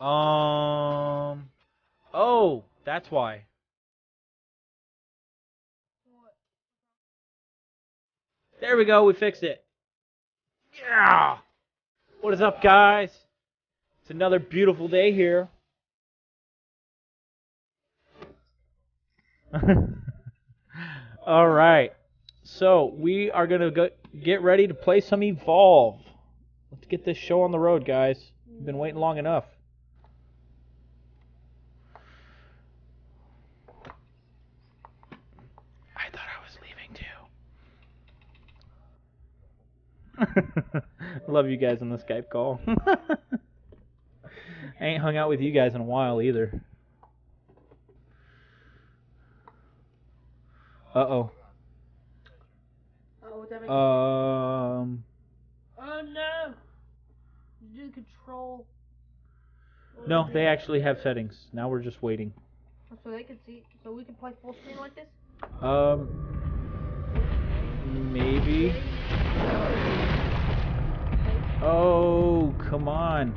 Um. Oh, that's why. There we go. We fixed it. Yeah. What is up, guys? It's another beautiful day here. All right. So we are gonna go get ready to play some Evolve. Let's get this show on the road, guys. We've been waiting long enough. I thought I was leaving too. Love you guys on the Skype call. I ain't hung out with you guys in a while either. Uh Oh, what's that mean? oh. Um. oh no! Do control. No, they actually have settings. Now we're just waiting. So they can see. So we can play full screen like this. Um. Maybe. Oh, come on.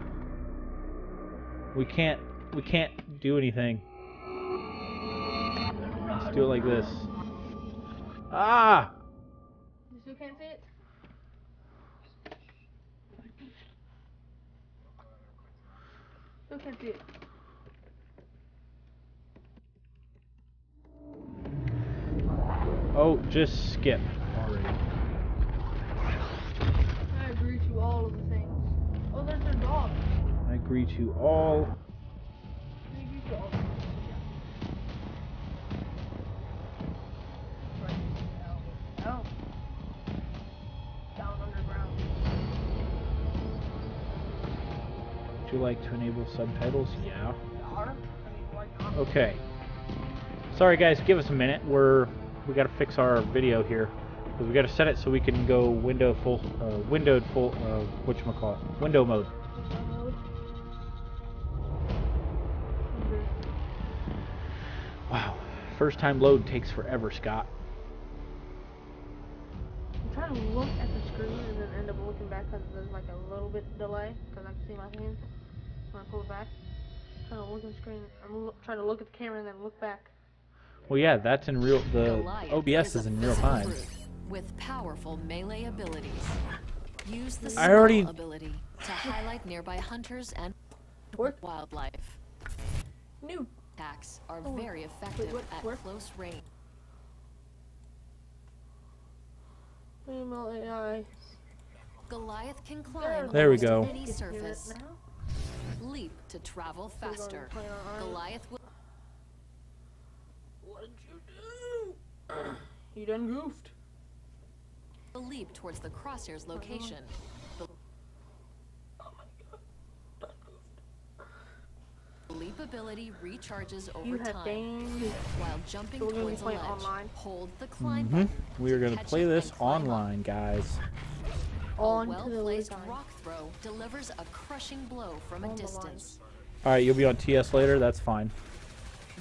We can't. We can't do anything. Let's do it like this. Ah! You still can't see it. Still can't see it. Oh, just skip already. I agree to all of the things. Oh, there's their dog. I agree to all. I agree to all. Right. Down underground. Would you like to enable subtitles? Yeah. Are? I mean, why not? Okay. Sorry guys, give us a minute. We're we got to fix our video here because we got to set it so we can go window full, uh, windowed full, uh, what you call it, window mode. Wow, first time load takes forever, Scott. I'm trying to look at the screen and then end up looking back because there's like a little bit delay because I can see my hands when I pull it back. trying to look at the screen. I'm lo- trying to look at the camera and then look back. Well, yeah, that's in real. The Goliath OBS is a in real time. brute With powerful melee abilities. Use the I already- ability to highlight nearby hunters and Work. wildlife. New. Attacks are Oh, very effective what- at where? close range. Female AI. Goliath can climb There we go. any Can you hear it surface. Leap to travel faster. to play on iron. Goliath will What did you do? you done goofed. Leap towards the crosshairs location. The Oh my god. Done goofed. leap ability recharges over You have time. dang. While jumping So we're gonna be towards a ledge, online? hold the climb hmm We are gonna play this and up. online, guys. On a well-placed rock throw delivers a crushing blow from a On the distance. All right, you'll be on TS later. That's fine.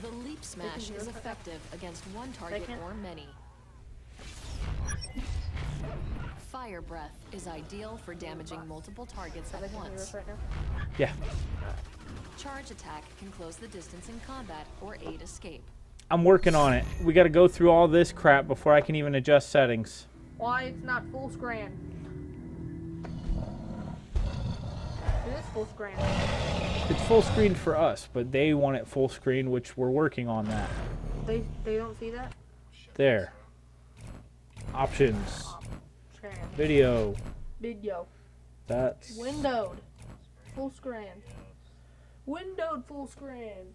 The leap smash is effective against one target or many. Fire breath is ideal for damaging multiple targets at can hear us once. Yeah, Charge attack can close the distance in combat or aid escape. I'm working on it. We got to go through all this crap before I can even adjust settings. Why it's not full screen? It is full screen. It's full screen for us, but they want it full screen, which we're working on that. They they don't see that. There. Options. Screen. Video. Video. That's. Windowed. Full screen. Windowed full screen.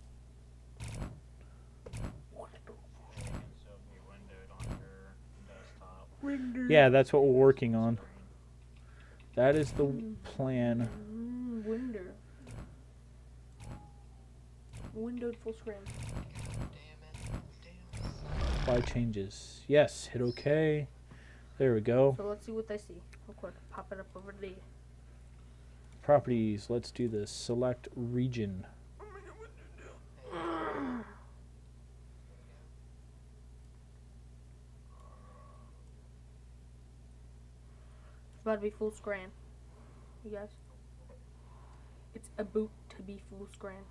Yeah, that's what we're working on. That is the plan. Mm, window. Windowed full screen. Apply changes. Yes, hit OK. There we go. So let's see what they see. Real quick. Pop it up over there. Properties. Let's do this. Select region. It's about to be full screen. You guys. It's about to be full screen.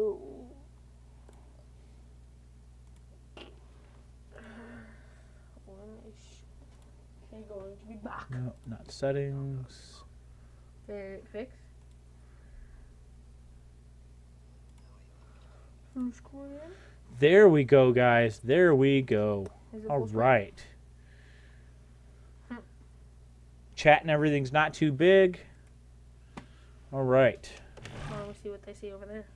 So. Okay, going to be back. No, not settings. Fi- Fix. There we go, guys. There we go. All right. Hmm. Chat and everything's not too big. All right. Why don't see what they see over there?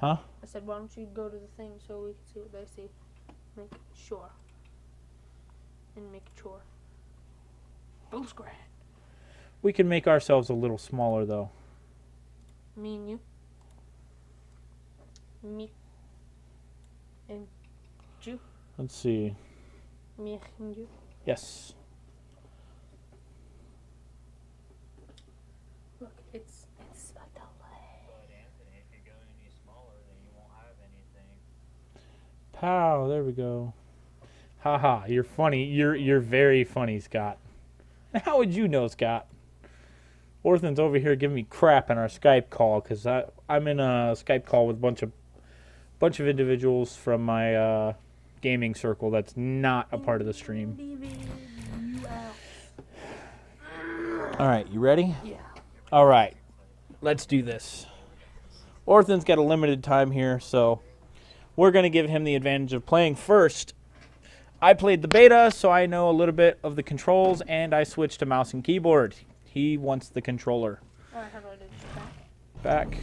Huh? I said, why don't you go to the thing so we can see what they see? Make sure. And make sure. Full screen. We can make ourselves a little smaller, though. Me and you. Me. And you. Let's see. Me and you. Yes. Look, it's it's a delay. But Anthony, if you go any smaller, then you won't have anything. Pow. There we go. Haha. You're funny. You're you're very funny, Scott. How would you know, Scott? Orthan's over here giving me crap in our Skype call because I'm in a Skype call with a bunch of bunch of individuals from my uh, gaming circle that's not a part of the stream. All right, you ready? Yeah. All right, let's do this. Orthan's got a limited time here, so we're going to give him the advantage of playing first. I played the beta, so I know a little bit of the controls, and I switched to mouse and keyboard. He wants the controller. Alright, how do I do? Back. Back.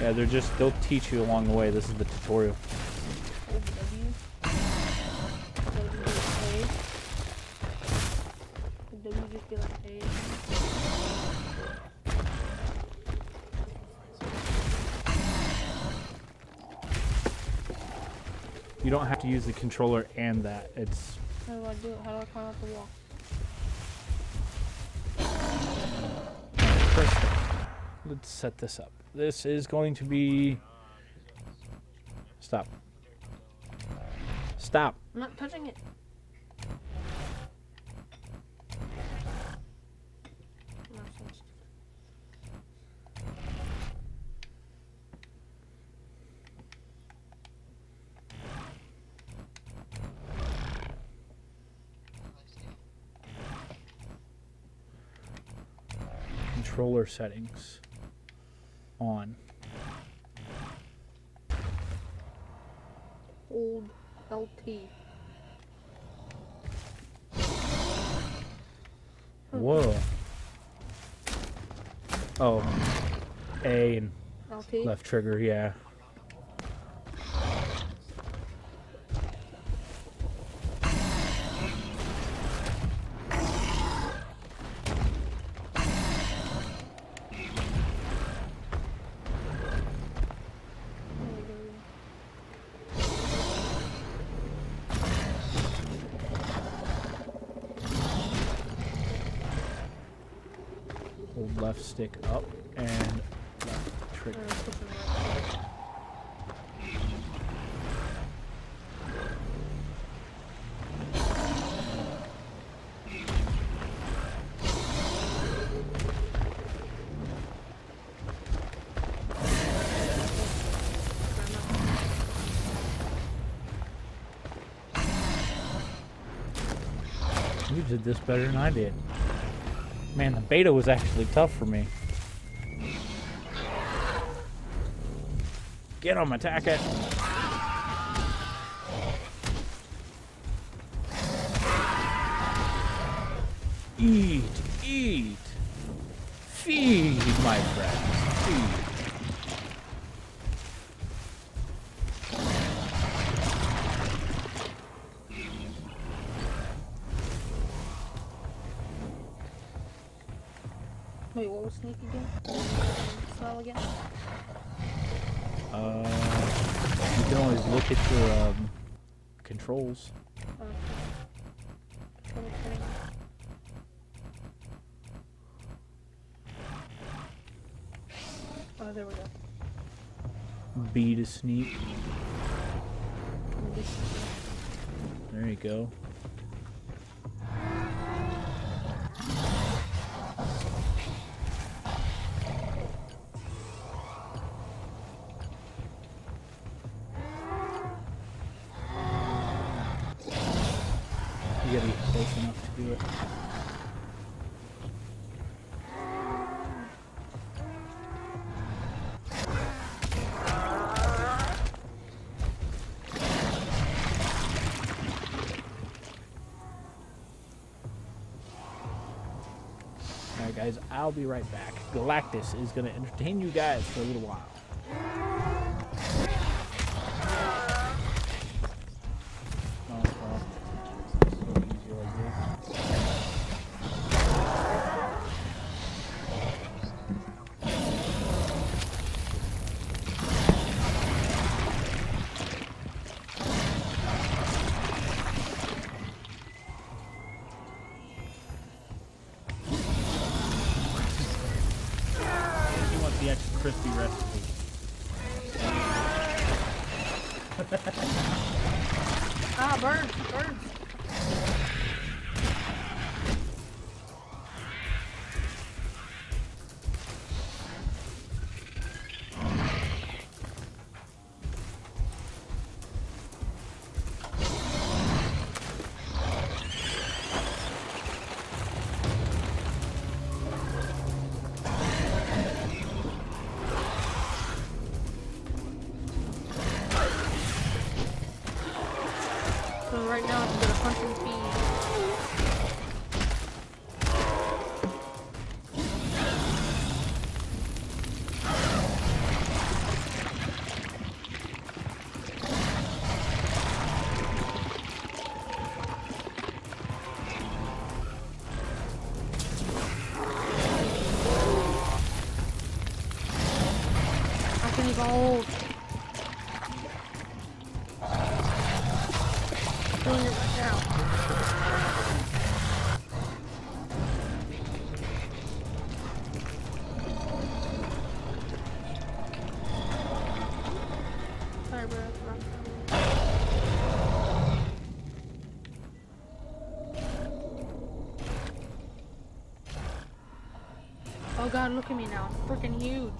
Yeah, they're just, they'll teach you along the way. This is the tutorial. You don't have to use the controller and that. It's How do I do it? How do I climb up the wall? First let's set this up. This is going to be. Stop. Stop. I'm not touching it. Controller settings. On. Hold LT. Whoa. Oh. A and LT. left trigger, yeah. Stick up and left trigger. You did this better than I did. Man, the beta was actually tough for me. Get him, attack it. Eat. controls. Oh, there we go. B to sneak. There you go. I'll be right back. Galactus is going to entertain you guys for a little while. god, look at me now. I'm freaking huge.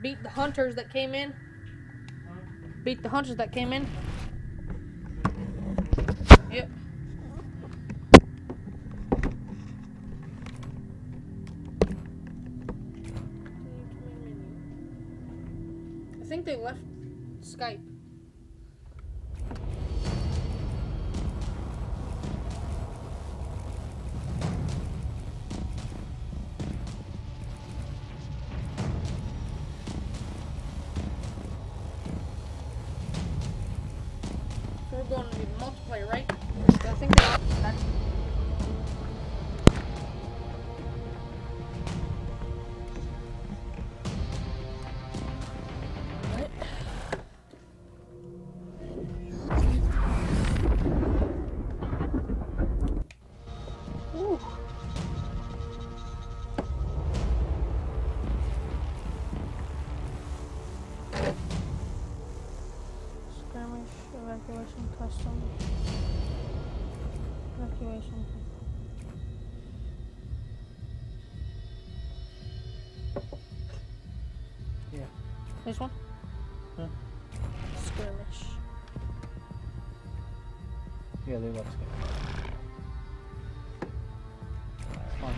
Beat the hunters that came in. Beat the hunters that came in. This one? Huh? Skirmish. Yeah, they love. Fun.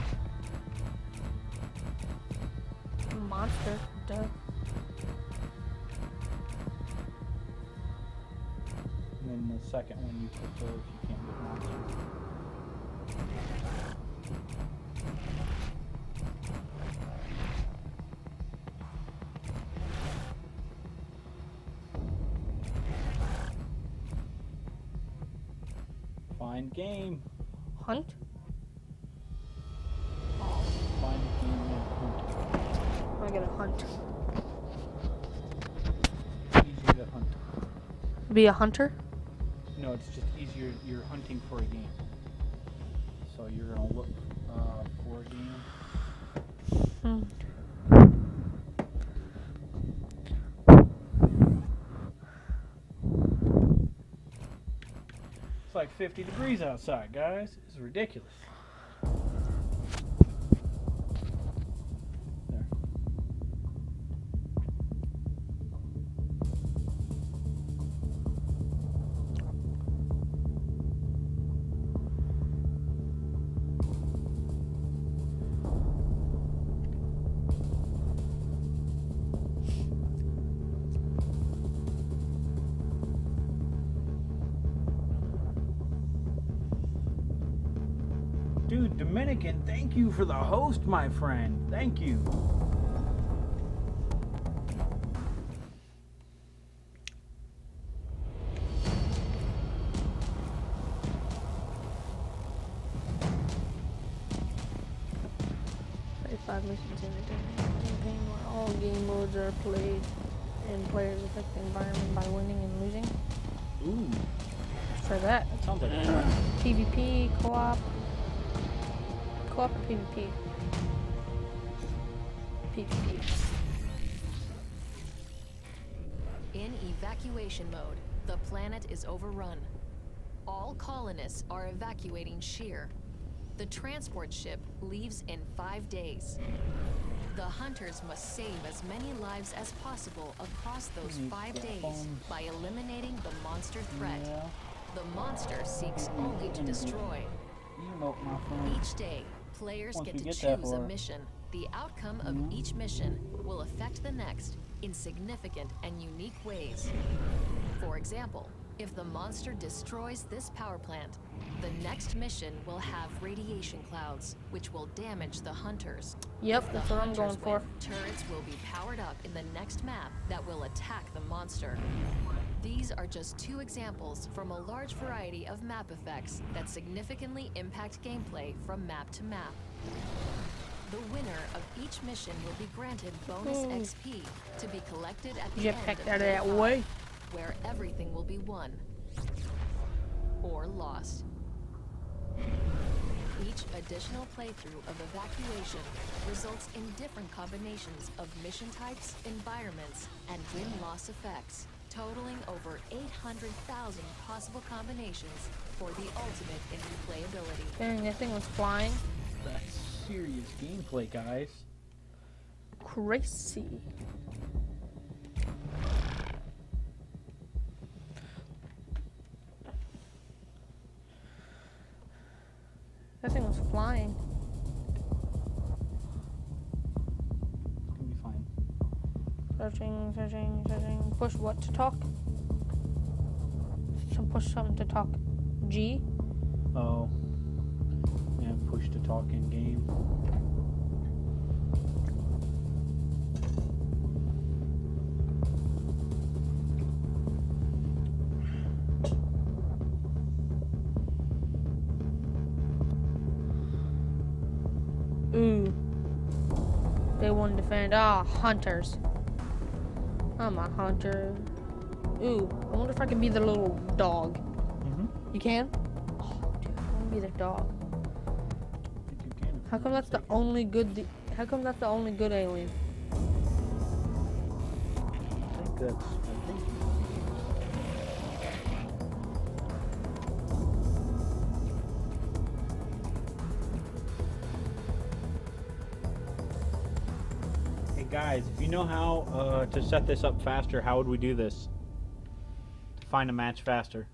Monster. Duh. And then the second one you prefer if you can't Find game. Hunt? Find game and hunt. I gotta hunt. Easier to hunt. Be a hunter? No, it's just easier. You're hunting for a game. So you're gonna look uh, for a game. Hmm. It's like 50 degrees outside, guys. It's ridiculous. You for the host, my friend. Thank you. Thirty-five missions in a campaign where all game modes are played and players affect the environment by winning and losing. Ooh, For that, that sounds like fun. PvP, co-op, PvP? PvP. In evacuation mode, the planet is overrun. All colonists are evacuating Shear. The transport ship leaves in five days. The hunters must save as many lives as possible across those five days by eliminating the monster threat. Yeah. The monster seeks only to destroy. Emote, my friend. Each day, players Once get to get choose a mission. The outcome of mm-hmm. each mission will affect the next in significant and unique ways. For example, if the monster destroys this power plant, the next mission will have radiation clouds, which will damage the hunters. Yep, If the that's what I'm hunters going for. Turrets will be powered up in the next map that will attack the monster. These are just two examples from a large variety of map effects that significantly impact gameplay from map to map. The winner of each mission will be granted bonus Hmm. XP to be collected at the You end of out of that way. where everything will be won or lost. Each additional playthrough of Evacuation results in different combinations of mission types, environments, and win-loss effects, totaling over 800,000 possible combinations for the ultimate in replayability. Dang, that thing was flying. That's serious gameplay, guys. Crazy. That thing was flying. Searching, searching, searching. Push what to talk? Some push something to talk. G. Oh. Yeah, push to talk in game. Ooh. They won't defend. Ah, hunters. I'm a hunter. Ooh, I wonder if I can be the little dog. Mm-hmm. You can? Oh, dude, I want to be the dog. I think you can. How come that's the only good? How come that's the only good alien? I think that's. Guys, if you know how uh, to set this up faster, how would we do this? To find a match faster.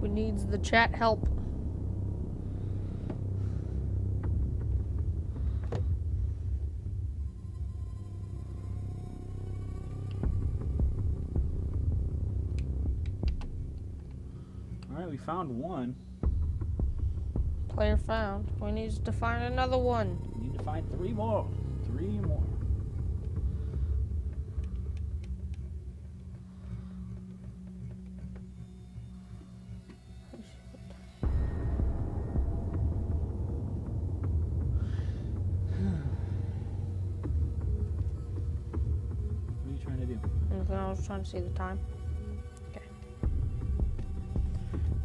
Who needs the chat help? All right, we found one. Player found. We need to find another one. We need to find three more. Three more. What are you trying to do? And I was trying to see the time. Okay.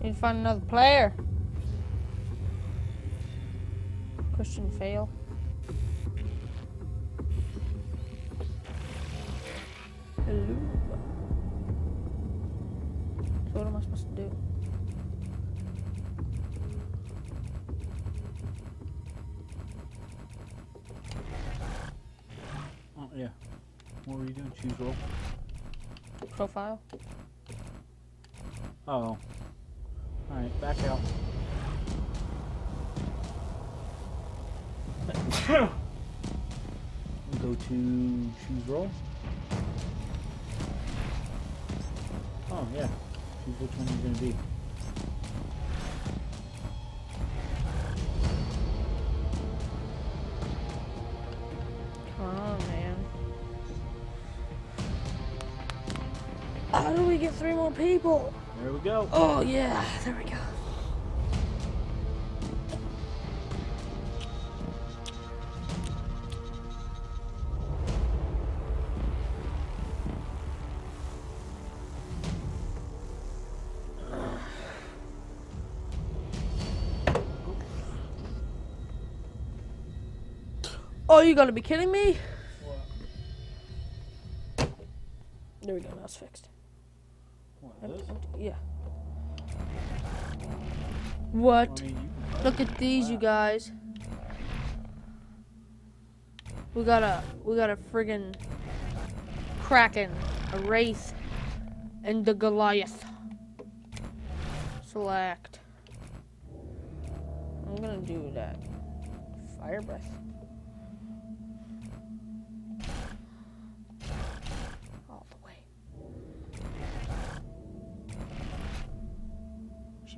Need to find another player. Christian fail. Hello. So what am I supposed to do? Oh yeah. What were you doing? Choose role. Profile? Oh. Which one you're gonna be. Come on, man. How do we get three more people? There we go. Oh yeah, there we go. Oh, you gotta be kidding me? There we go, now it's fixed. What, Empty, this? empty, Yeah. What? Mean, Look at these, you guys. We got a we got a friggin' kraken, a wraith, and the Goliath. Select. I'm gonna do that. Fire breath.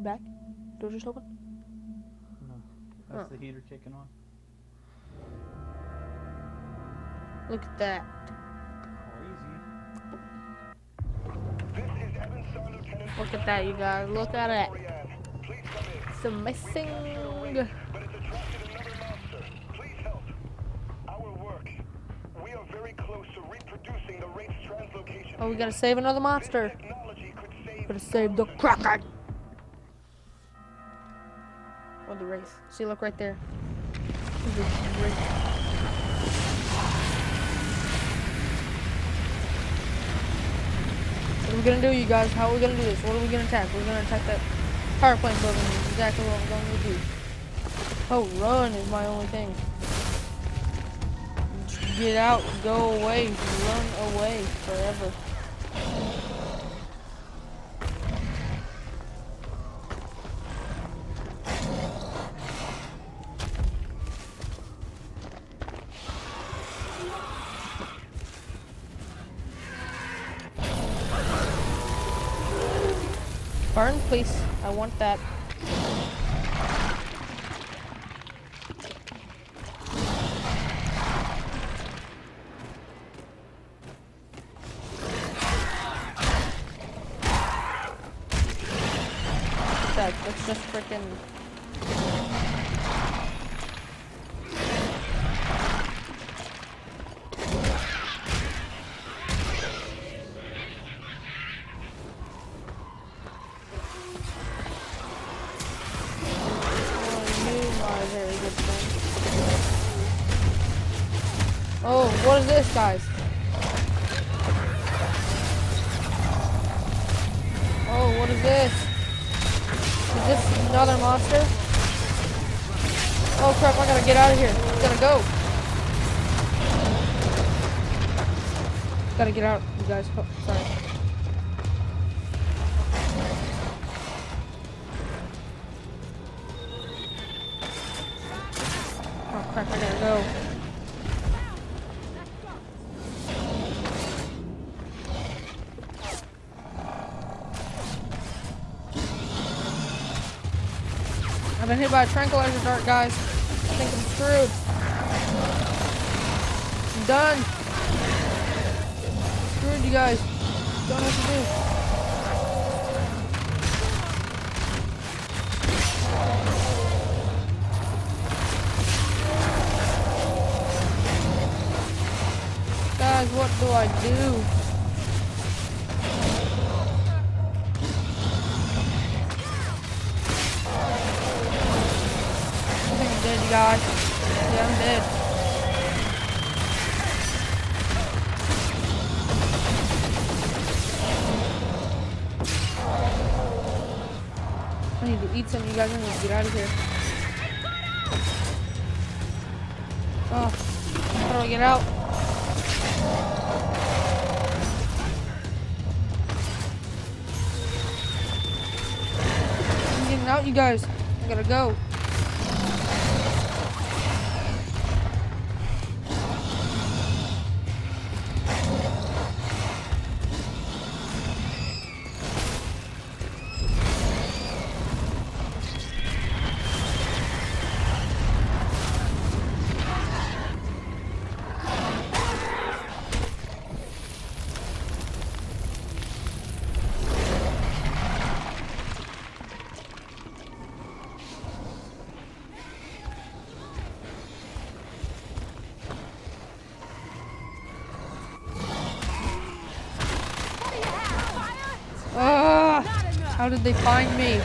you back? Door just open? No. That's the heater kicking on. Look at that. Look at that, you guys. Look at it. It's missing. Oh, we gotta save another monster. Gotta save the Kraken. Or the race. See, look right there. What are we gonna do, you guys? How are we gonna do this? What are we gonna attack? We're gonna attack that power plant building. Exactly what I'm going to do. Oh, run is my only thing. Get out, go away, run away forever. That. That, that's just freaking. Guys. Oh, sorry. Oh crap, I gotta go. I've been hit by a tranquilizer dart, guys. I think I'm screwed. I'm done. You guys. Don't what to do. Guys, what do I do? I think I'm dead, you guys. You guys. Need to get out of here. Oh, how do I get out? I'm getting out, you guys. I gotta go. Did they find me?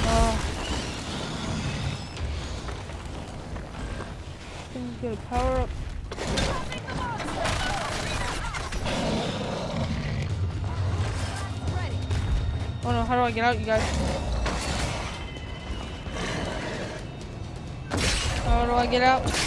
Ah. Can you get a power up? Oh, no, how do I get out, you guys? Get out?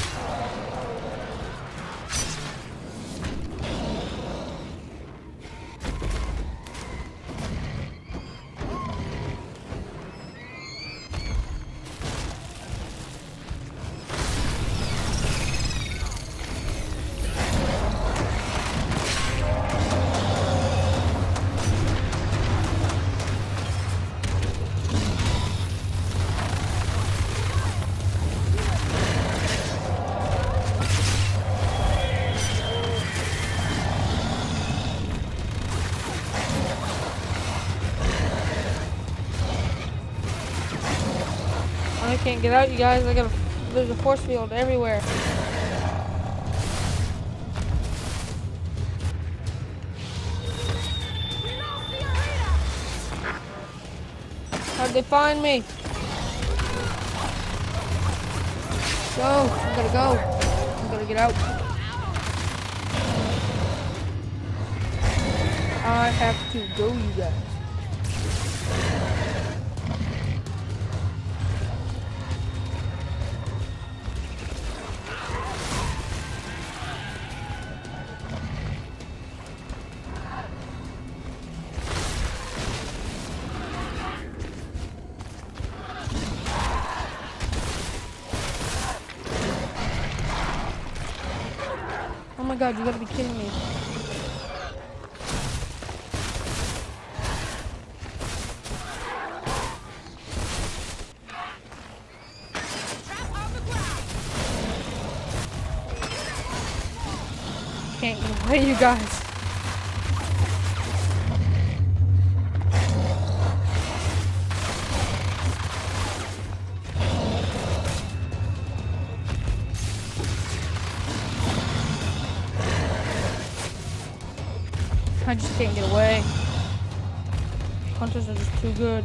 Can't get out, you guys. I got a, there's a force field everywhere. How'd they find me? Go! I gotta go. I gotta get out. I have to go, you guys. Away, you guys. I just can't get away. Hunters are just too good.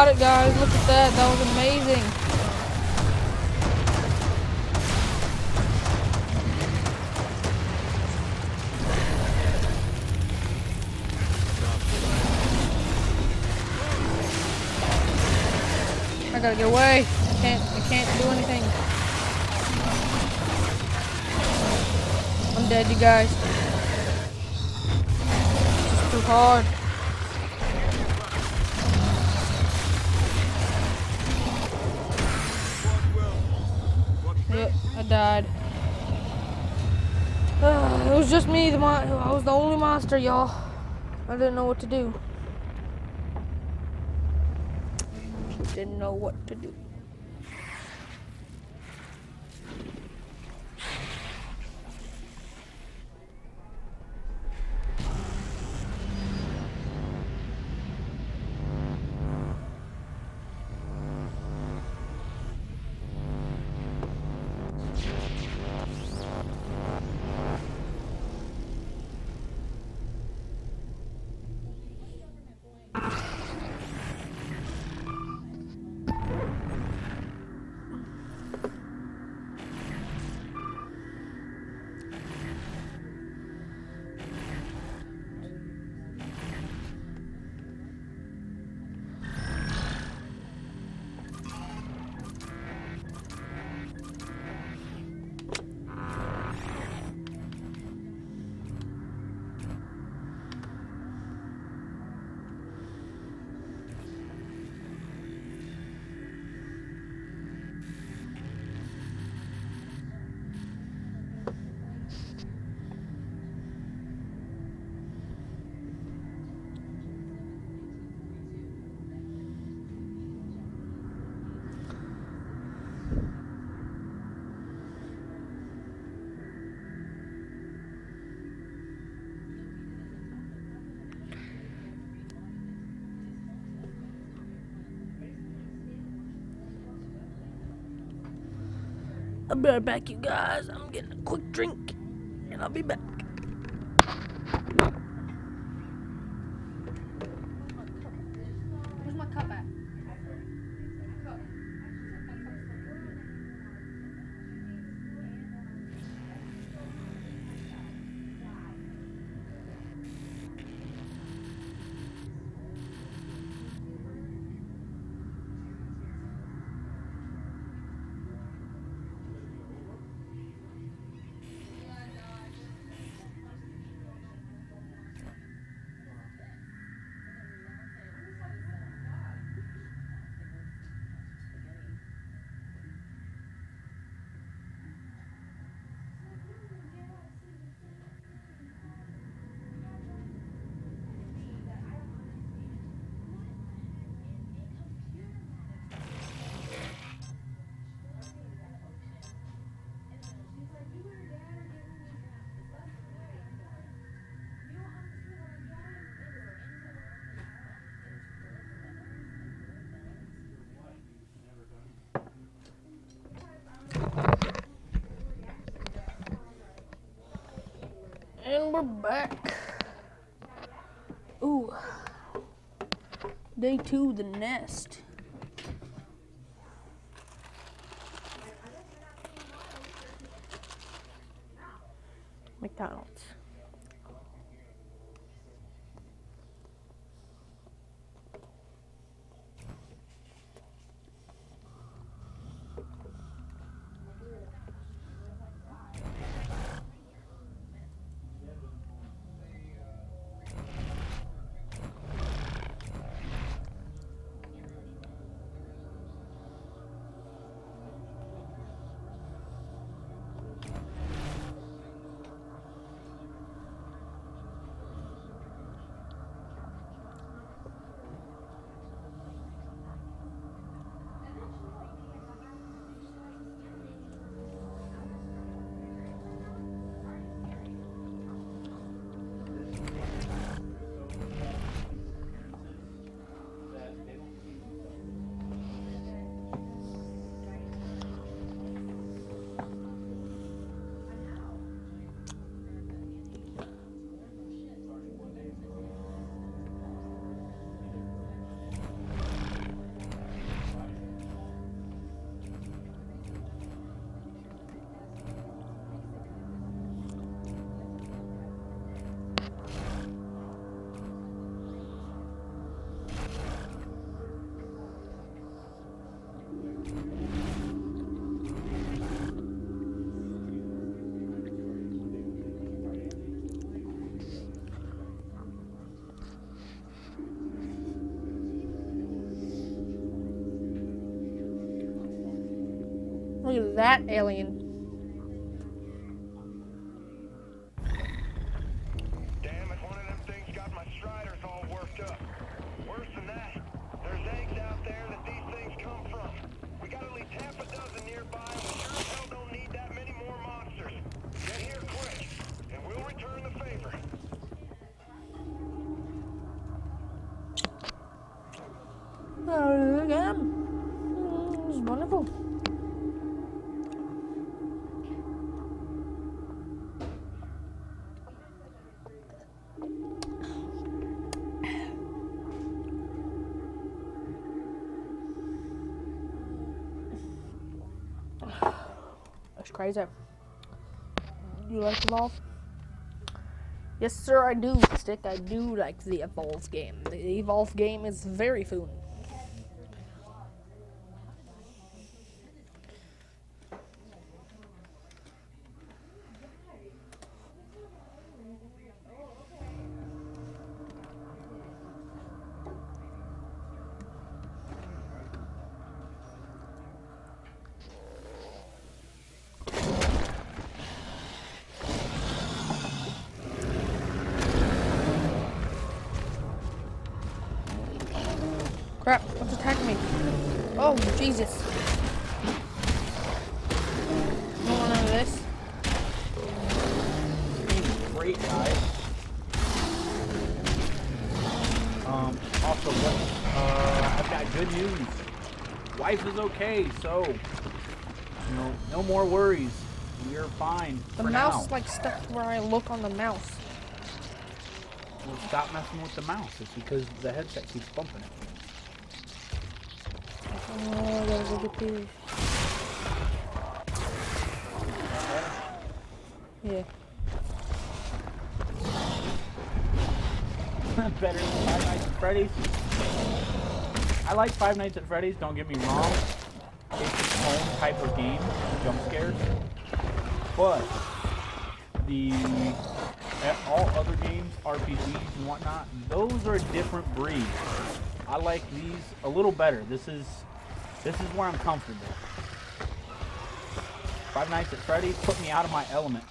Got it, guys. Look at that. That was amazing. I gotta get away. I can't. I can't do anything. I'm dead, you guys. It's too hard. Just me. The mon- I was the only monster, y'all. I didn't know what to do. Didn't know what to do. I'll be right back, you guys. I'm getting a quick drink, and I'll be back. Back. Ooh. Day two, the nest. That alien. Crazy. You like Evolve? Yes, sir, I do, Stick. I do like the Evolve game. The Evolve game is very fun. Crap, what's attacking me? Oh, Jesus. No one of this. Great guy. Um, also, what, uh, I've got good news. Wife is okay, so, you know, no more worries. We're fine The mouse now. is like stuck where I look on the mouse. Well, stop messing with the mouse. It's because the headset keeps bumping it. Oh, there's a good piece. Yeah. Better than Five Nights at Freddy's. I like Five Nights at Freddy's, don't get me wrong. It's its own type of game, jump scares. But the all other games, RPGs and whatnot, those are a different breed. I like these a little better. This is this is where I'm comfortable. Five Nights at Freddy's put me out of my element.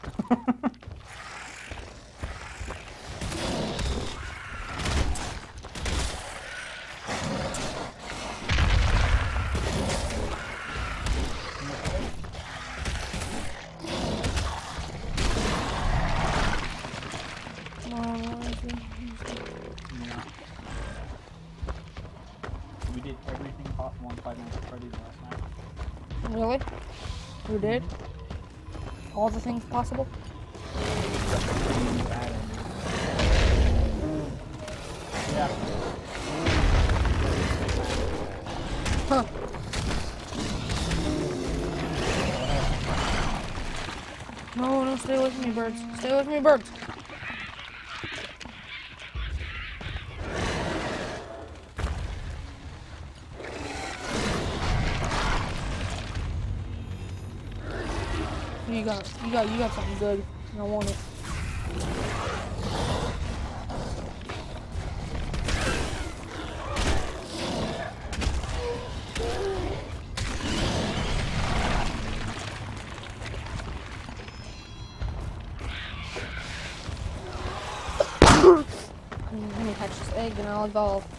possible. Huh. No, no, stay with me, birds. Stay with me, birds. You got, you got, something good. I want it. Let me hatch this egg and I'll evolve.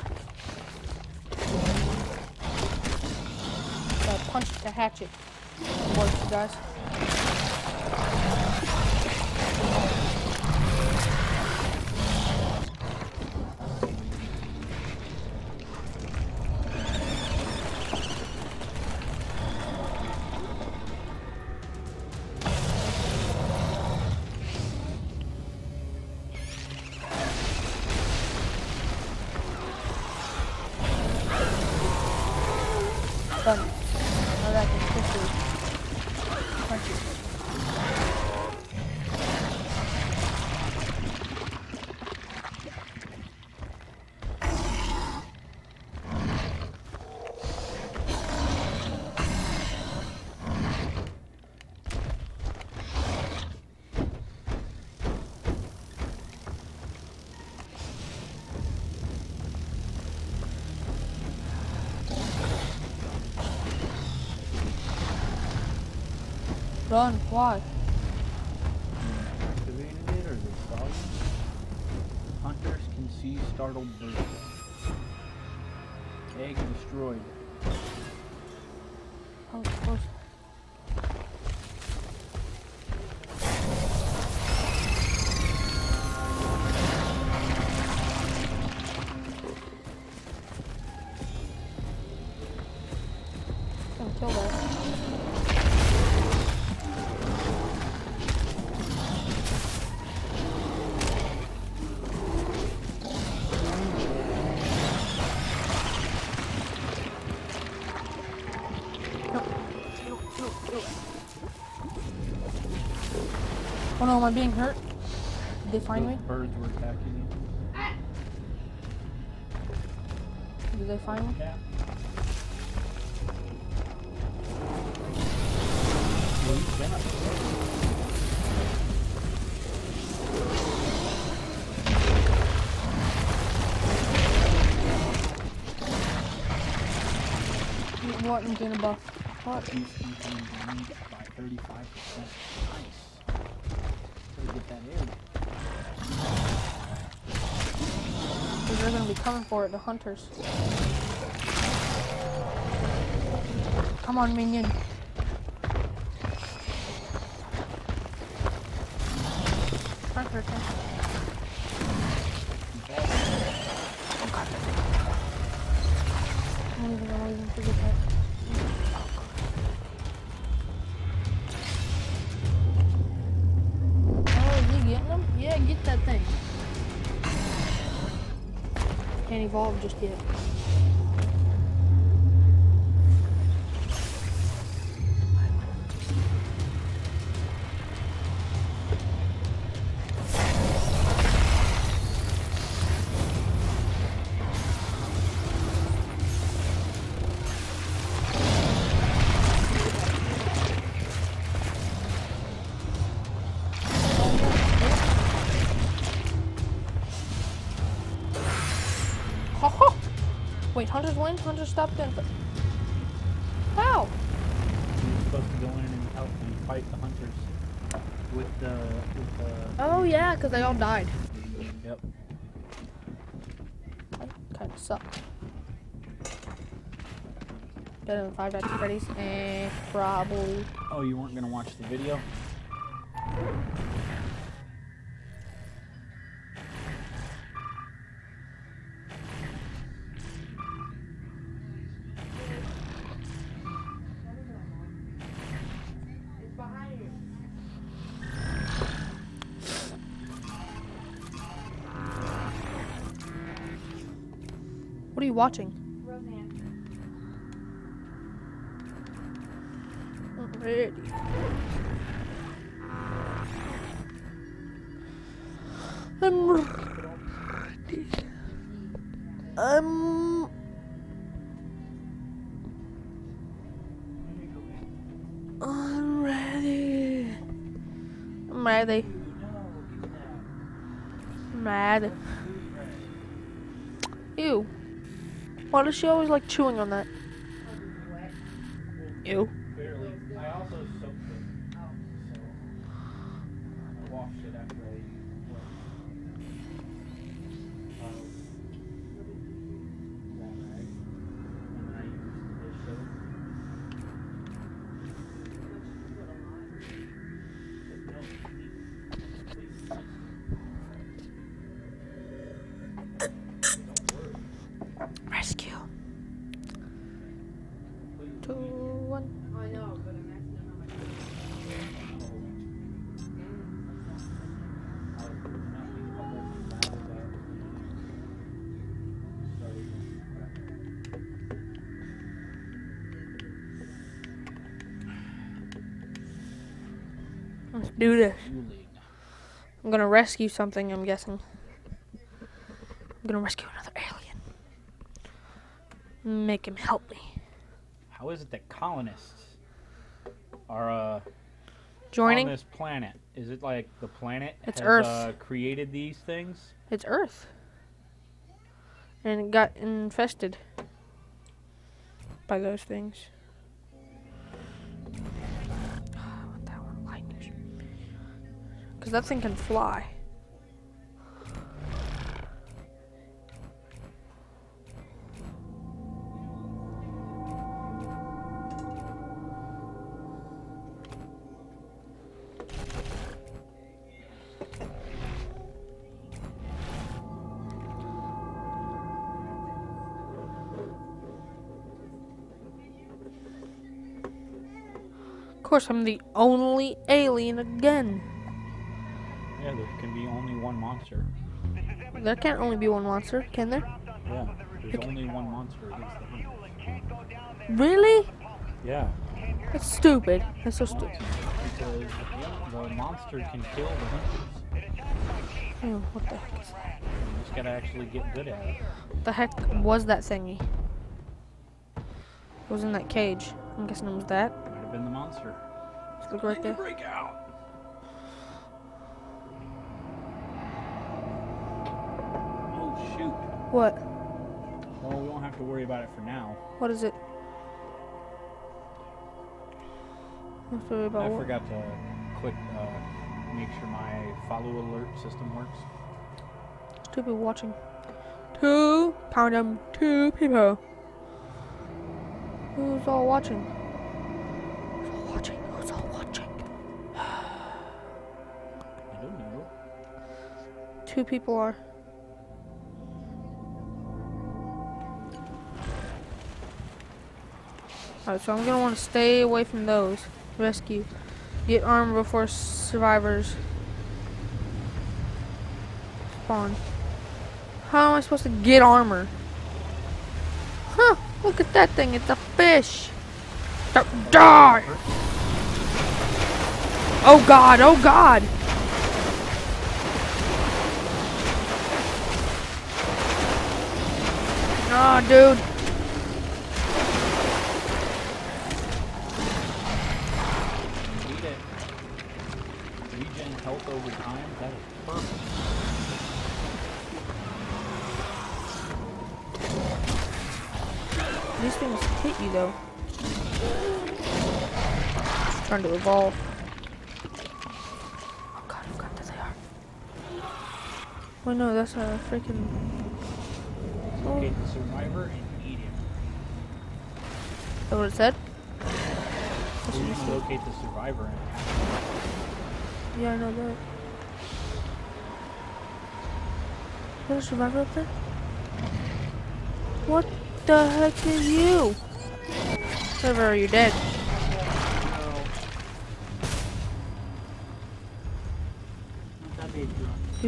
Run. Why? Activated it or they saw you? Hunters can see startled birds. Egg destroyed. Oh, close. No, am I being hurt? Did they find me? Birds were attacking you. Did they find me? Yeah. Well, you cannot. What gain a buff? What? For the hunters. Come on, minion. Can't just yet. Hunters win? Hunters stop doing. How? You're supposed to go in and help and fight the hunters with the with the. Oh yeah, because they all died. Yep. That kind of sucked. Better than five Nights at Freddy's? Eh, probably. Oh, you weren't gonna watch the video? Watching? Does she always like chewing on that? Ew. Barely. I also soaked it. So I washed it after I do this. I'm gonna rescue something, I'm guessing. I'm gonna rescue another alien. Make him help me. How is it that colonists are uh, Joining? on this planet? Is it like the planet It's has, Earth. Uh, created these things? It's Earth. And it got infested by those things. Because that thing can fly. Of course, I'm the only alien again. Monster. There can't only be one monster, can there? Yeah, there's only one monster against the hunters. Really? Yeah, That's stupid. That's so stupid. because the monster can kill the hunters. Oh, what the heck is that? You just gotta actually get good at it. The heck was that thingy? It was in that cage. I'm guessing it was that. Might have been the monster. Let's look right there. Break out! Oh shoot. What? Well, we won't have to worry about it for now. What is it? Let's worry about I what? forgot to click, uh, make sure my follow alert system works. Two people watching. Two pound 'em, two people. Who's all watching? Who's all watching? Who's all watching? I don't know. Two people are. Alright, so I'm gonna want to stay away from those. Rescue. Get armor before survivors spawn. How am I supposed to get armor? Huh, look at that thing, it's a fish! Don't die! Oh god, oh god! Nah, dude. To evolve. Oh god, oh god, there they are. Oh no, that's a freaking. Oh, Locate the survivor and eat him. is that what it said? That's Or what you it can said. locate the survivor and Yeah, I know that. Is there a survivor up there? What the heck is you? Survivor, are you're dead. Oh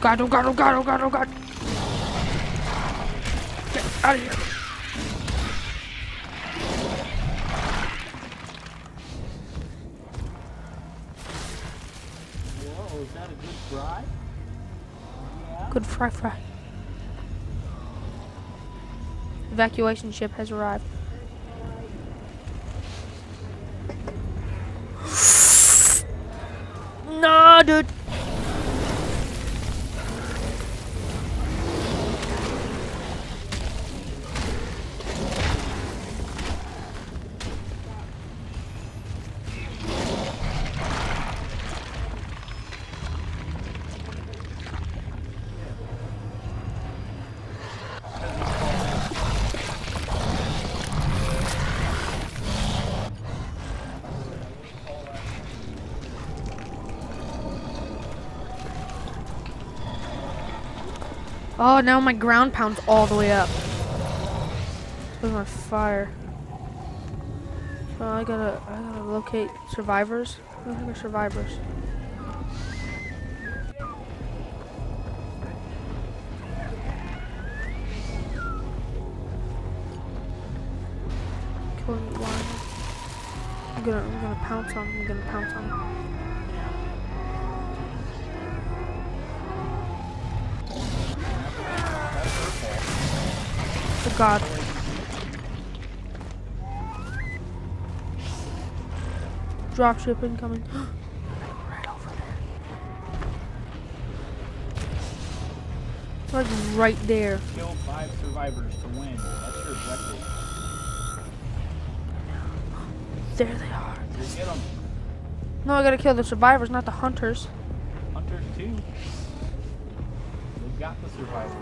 god, oh god, oh god, oh god, oh god. Get out of here. Good fry fry. Evacuation ship has arrived. Oh, now my ground pound's all the way up. With my fire. So I gotta, I gotta locate survivors. Where are the survivors? Killing one. I'm gonna, I'm gonna pounce on. him, I'm gonna pounce on. God. Dropship incoming. right over there. Like right there. Kill five survivors to win. That's your objective. There they are. You get them. No, I gotta kill the survivors, not the hunters. Hunters too. They've got the survivors.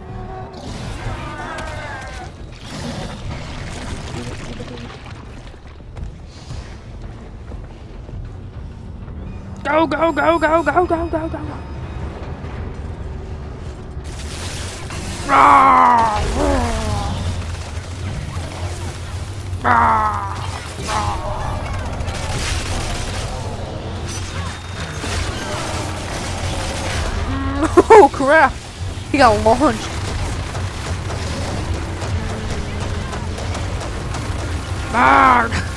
Go, go, go, go, go, go, go, go. Rawr, rawr. Rawr, rawr. Oh crap! He got launched. Bark!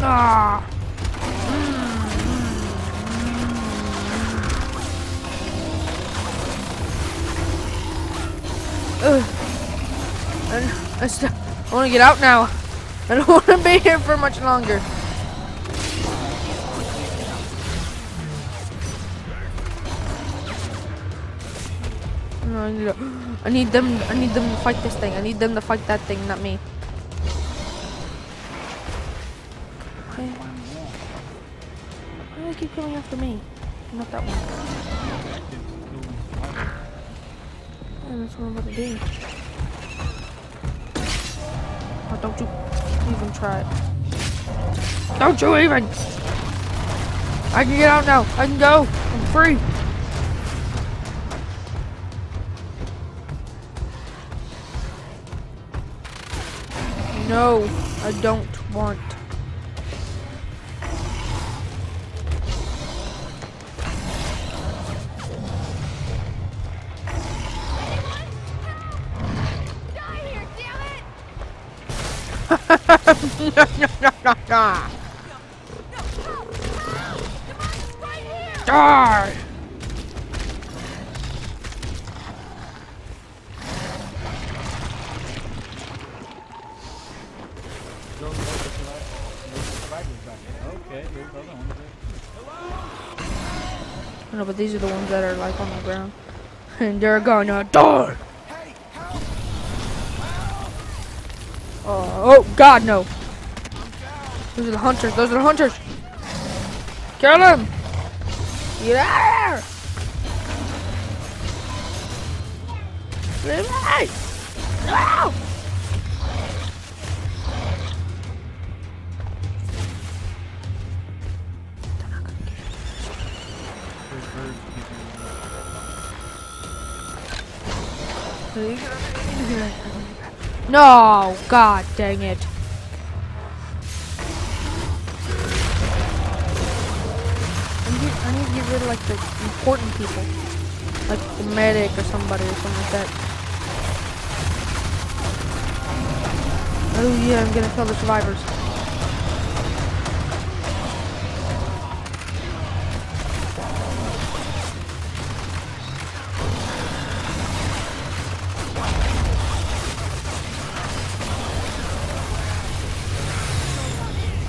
Ah! Ugh. I, I, want to get out now. I don't want to be here for much longer. I need them. I need them to fight this thing. I need them to fight that thing, not me. Keep coming after me? Not that one. Yeah, that's what I'm about to do. Oh, don't you even try it. Don't you even! I can get out now. I can go. I'm free. No, I don't want. There. No, but these are the ones that are like on the ground. And they're gonna die! Oh, oh god, no. Those are the hunters, those are the hunters! Kill him. Get out of here! No, god dang it. Like the important people, like the medic or somebody or something like that. Oh yeah, I'm gonna kill the survivors.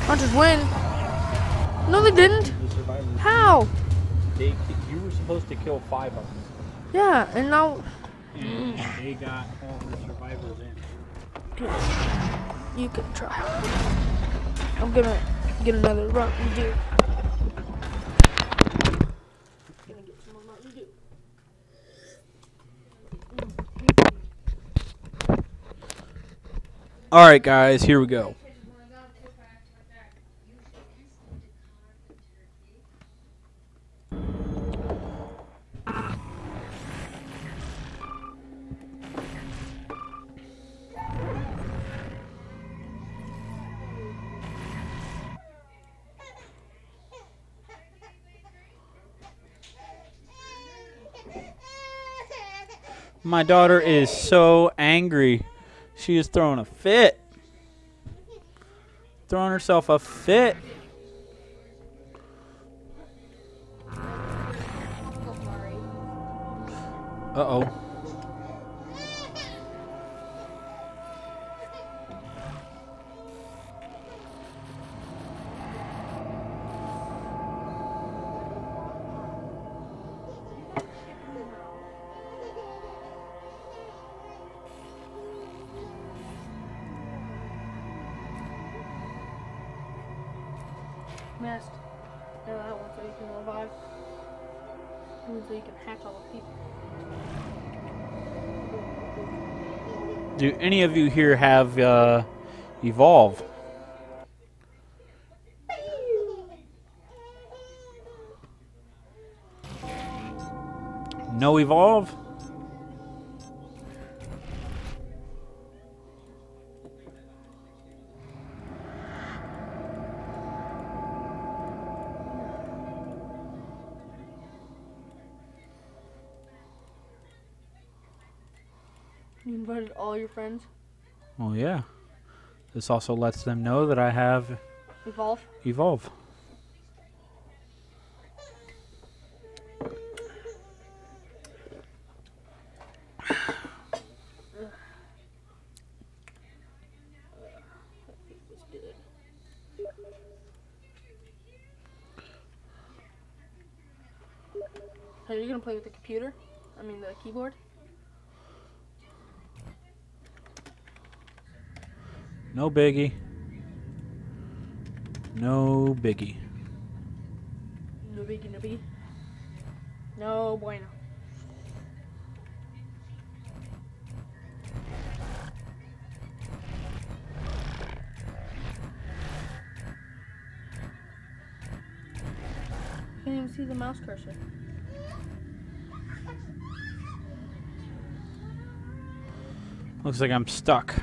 Hunters win. Supposed to kill five of them. Yeah, and now And they got all the survivors in. you can try. I'm gonna get another Mountain Dew. Gonna get some more Mountain Dew. All right, guys, here we go. My daughter is so angry. She is throwing a fit. Throwing herself a fit. Uh oh. Yeah, that one so you can revive. And so you can all the people. Do any of you here have uh, evolve? No evolve? This also lets them know that I have Evolve. evolve. Are you gonna play with the computer? I mean the keyboard? No biggie. No biggie. No biggie, no biggie. No bueno. Can't even see the mouse cursor. Looks like I'm stuck.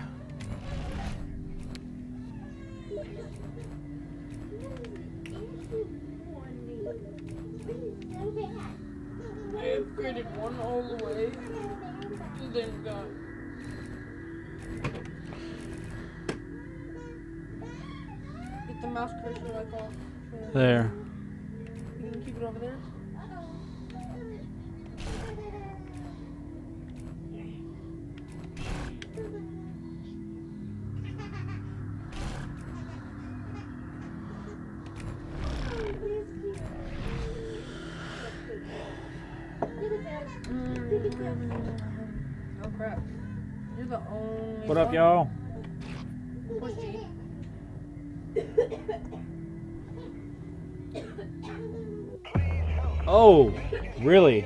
What up, y'all? Oh, really?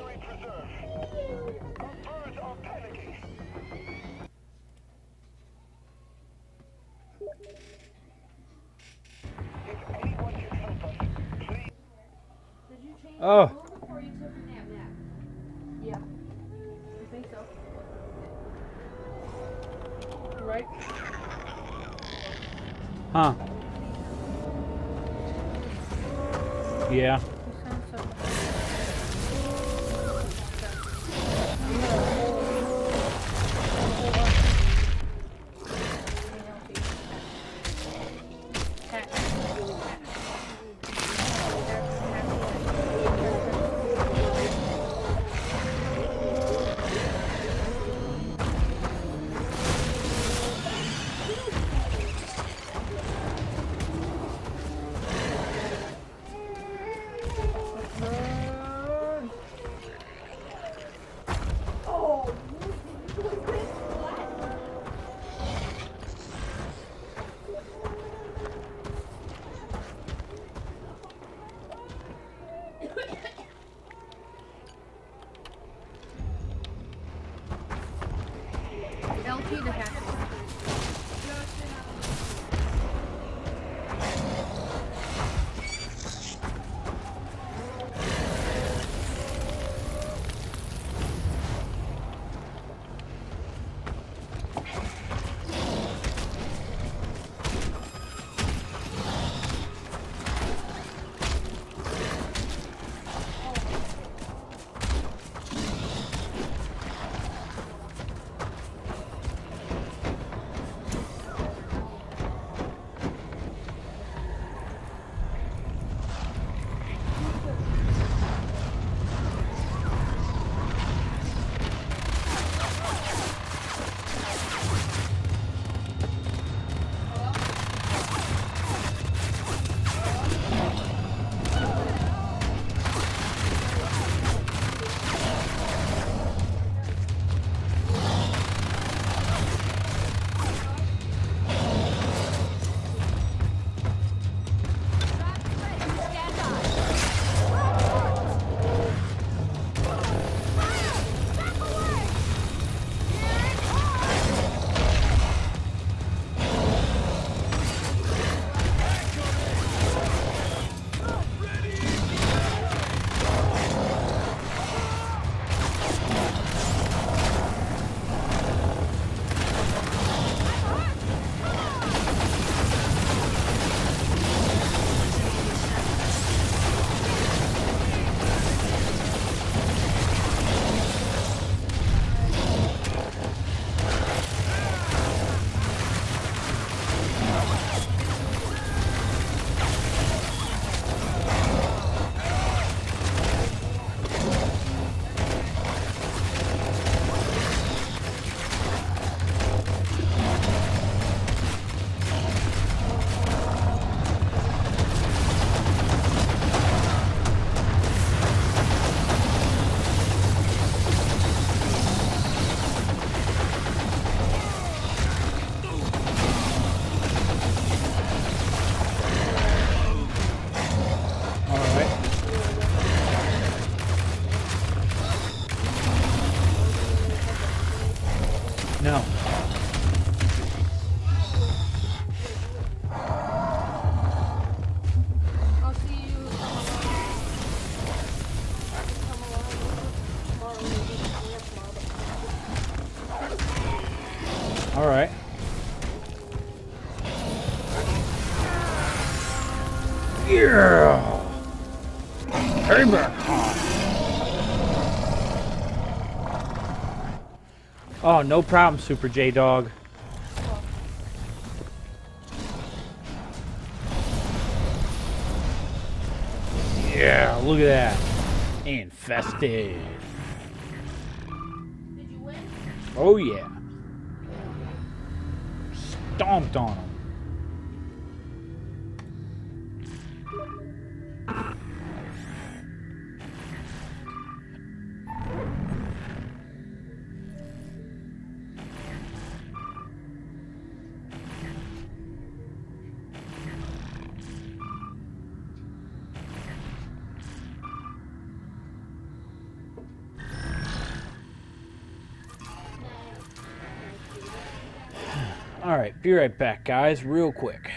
Oh, no problem, Super J Dog. Yeah, look at that. Infested. Did you win? Oh yeah. Stomped on him. Be right back, guys, real quick.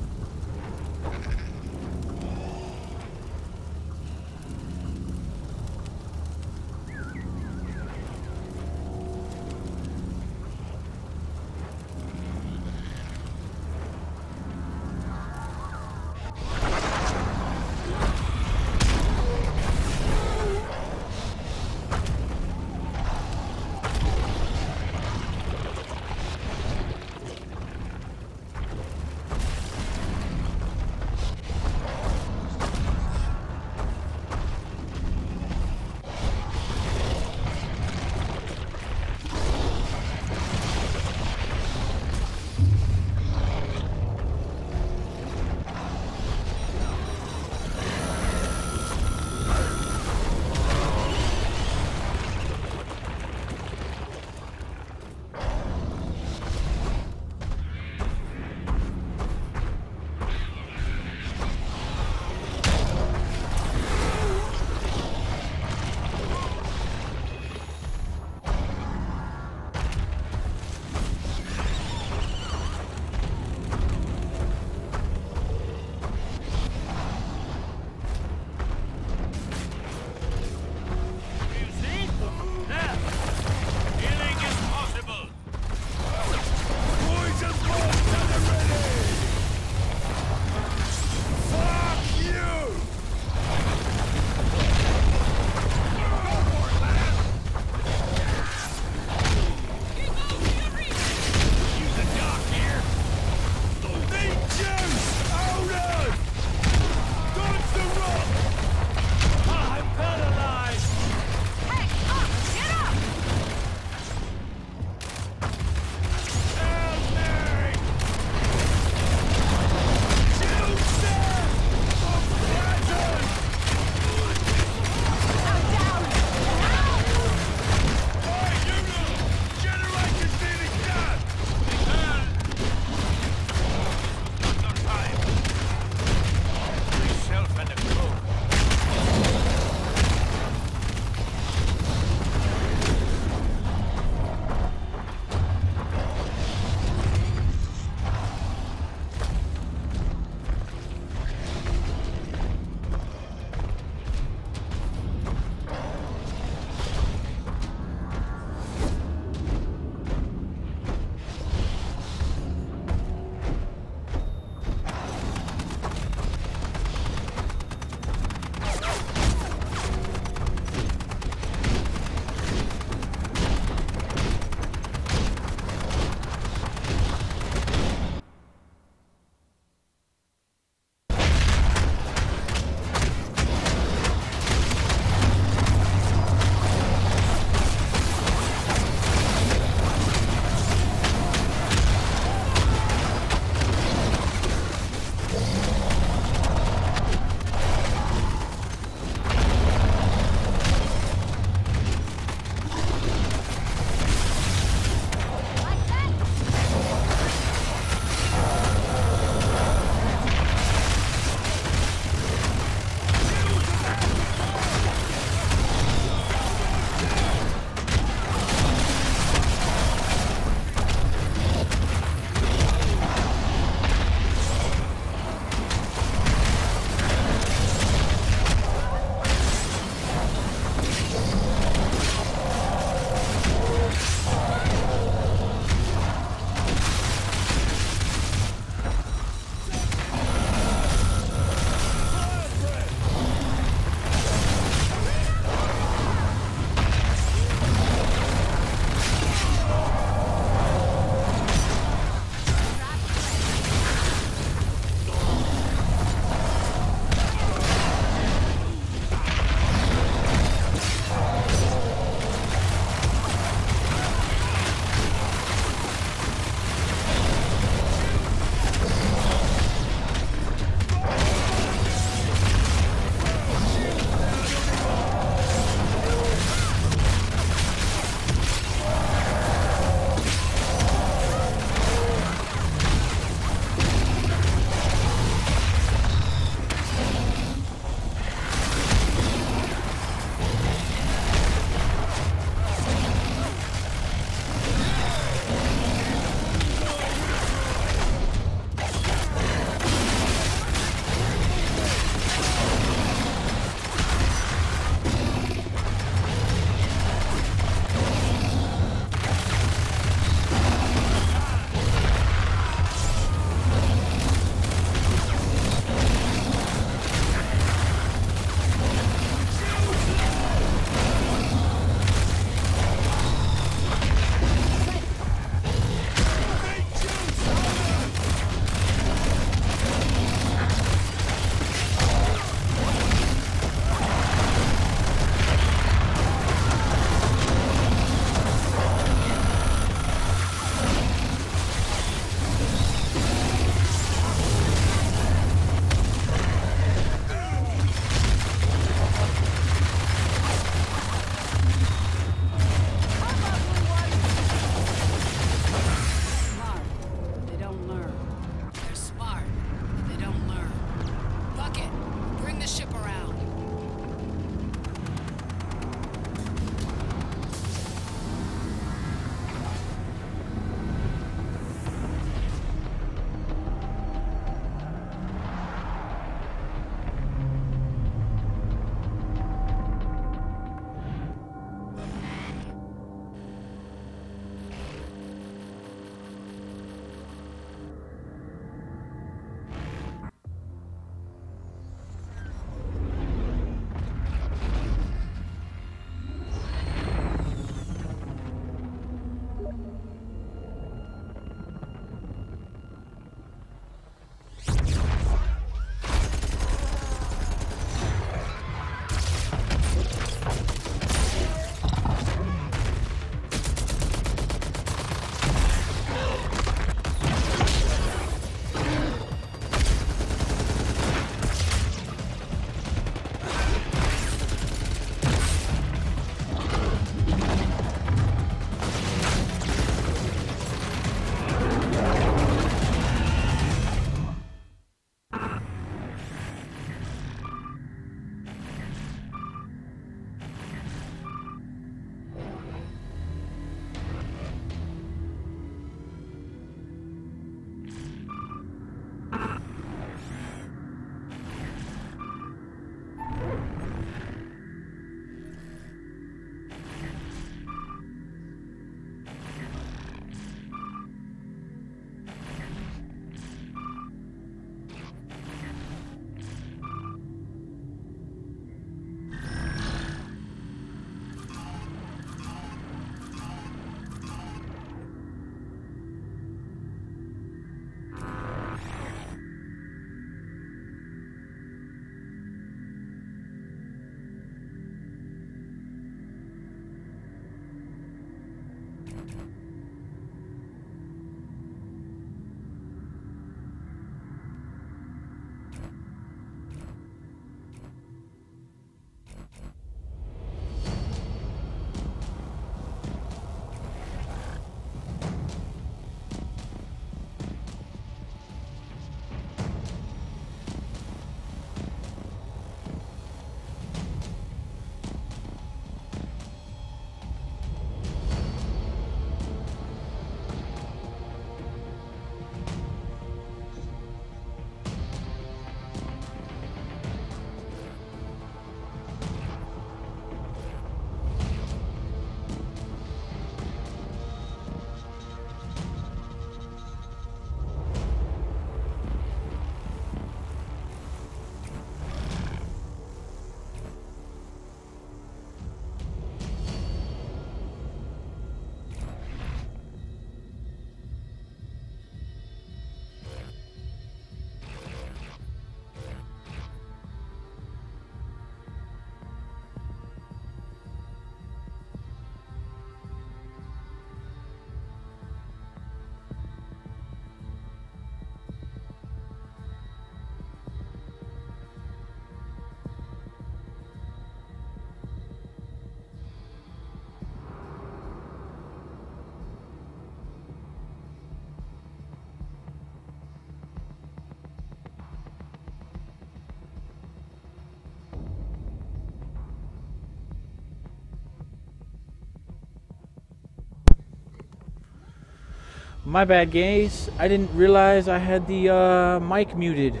My bad, guys. I didn't realize I had the uh, mic muted.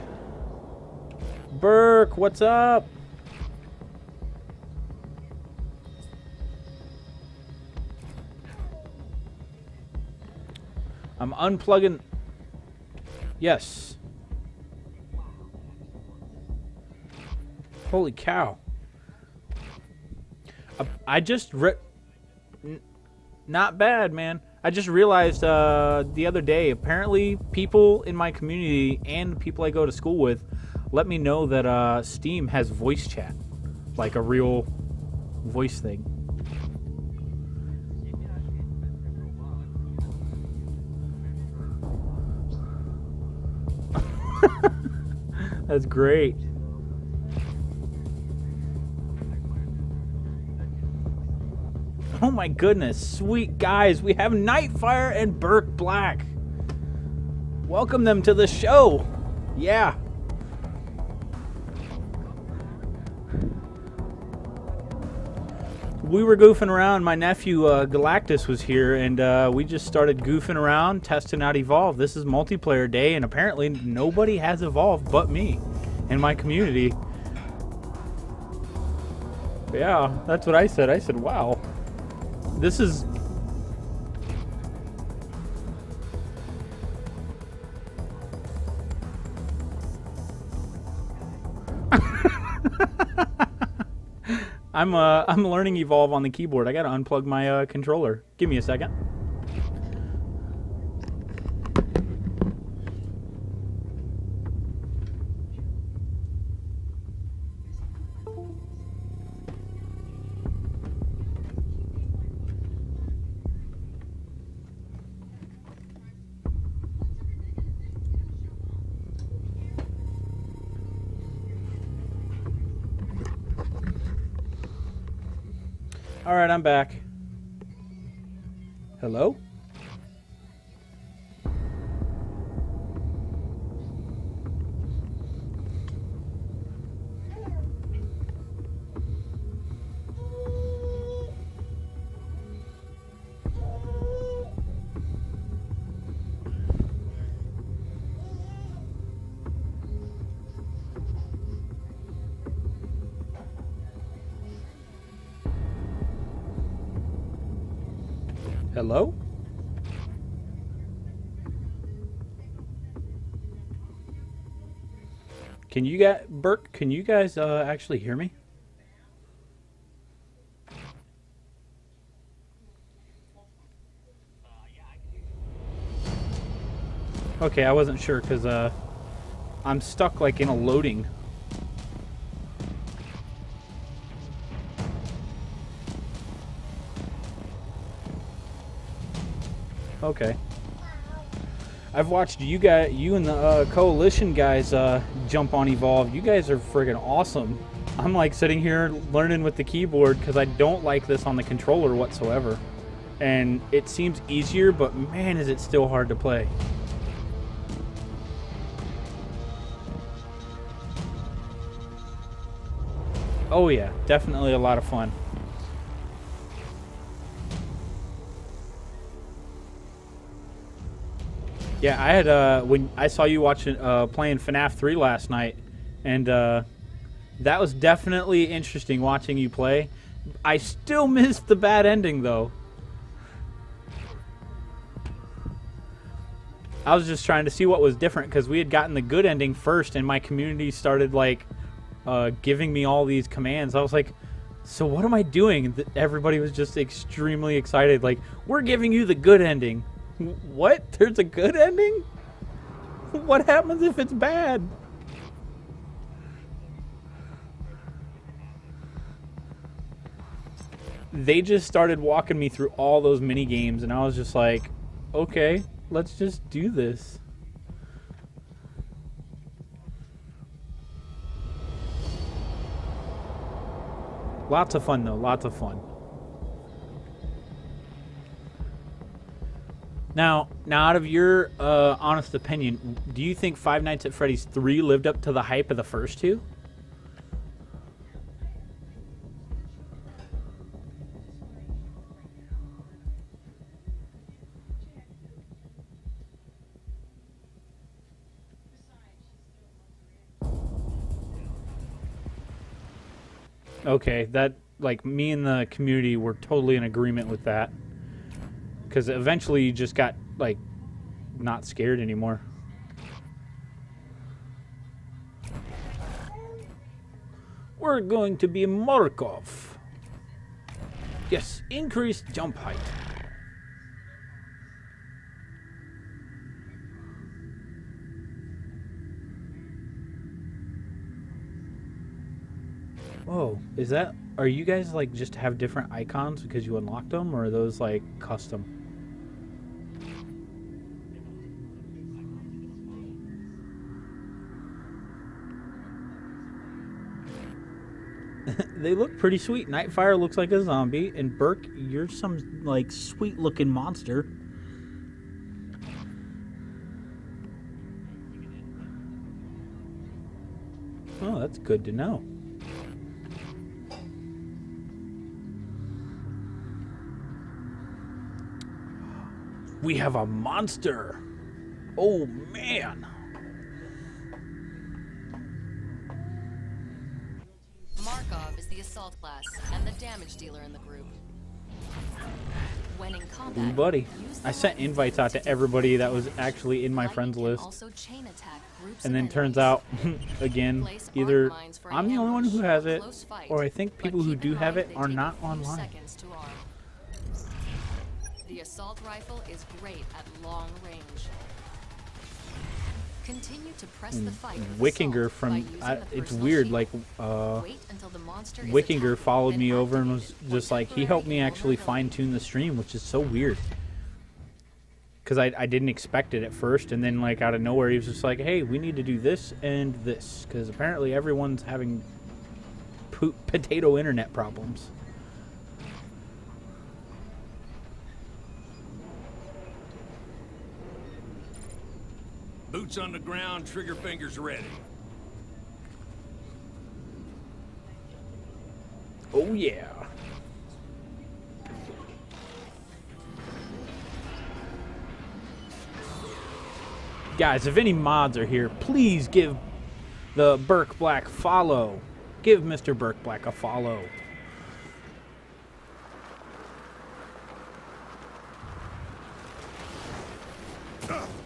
Burke, what's up? I'm unplugging. Yes. Holy cow. Uh, I just not bad, man. I just realized uh, the other day. Apparently, people in my community and people I go to school with let me know that uh, Steam has voice chat, like a real voice thing. That's great. Oh my goodness, sweet guys, we have Nightfire and Burke Black. Welcome them to the show. Yeah. We were goofing around. My nephew uh, Galactus was here, and uh, we just started goofing around, testing out Evolve. This is multiplayer day, and apparently nobody has Evolve but me in my community. Yeah, that's what I said. I said, wow. This is. I'm uh I'm learning Evolve on the keyboard. I gotta unplug my uh, controller. Give me a second. All right, I'm back. Hello? Hello? Can you guys, Burke? Can you guys uh, actually hear me? Okay, I wasn't sure because uh, I'm stuck like in a loading. Okay. I've watched you guys, you and the uh, coalition guys, uh, jump on Evolve. You guys are friggin' awesome. I'm like sitting here learning with the keyboard because I don't like this on the controller whatsoever. And it seems easier, but man, is it still hard to play. Oh yeah, definitely a lot of fun. Yeah, I had uh when I saw you watching uh playing FNAF 3 last night and uh that was definitely interesting watching you play. I still missed the bad ending though. I was just trying to see what was different because we had gotten the good ending first and my community started like uh giving me all these commands. I was like so what am I doing? Everybody was just extremely excited like we're giving you the good ending. What? There's a good ending? What happens if it's bad? They just started walking me through all those mini games, and I was just like, okay, let's just do this. Lots of fun, though. Lots of fun. Now, now, out of your uh, honest opinion, do you think Five Nights at Freddy's 3 lived up to the hype of the first two? Okay, that like me and the community were totally in agreement with that. Because eventually you just got like not scared anymore. We're going to be Markov. Yes, increased jump height. Whoa, is that? Are you guys like just have different icons because you unlocked them, or are those like custom? they look pretty sweet. Nightfire looks like a zombie, and Burke, you're some like sweet looking monster. Oh, that's good to know. We have a monster! Oh man! Assault class and the damage dealer in the group. When in combat, Ooh, buddy. I sent invites out to everybody that was actually in my friends list. also chain attack groups And then turns out, again, either I'm the only one who has it, or I think people who do have it are not online. The assault rifle is great at long range. Continue to press the fight with Wickinger from I, it's weird like uh Wait until the monster is Wickinger followed me over and was activate it for just like he helped me actually fine tune the stream, which is so weird. Cause I, I didn't expect it at first, and then like out of nowhere he was just like, "Hey, we need to do this and this," because apparently everyone's having po- potato internet problems. Boots on the ground, trigger fingers ready. Oh yeah. Guys, if any mods are here, please give the Burke Black follow. Give Mr. Burke Black a follow. Playing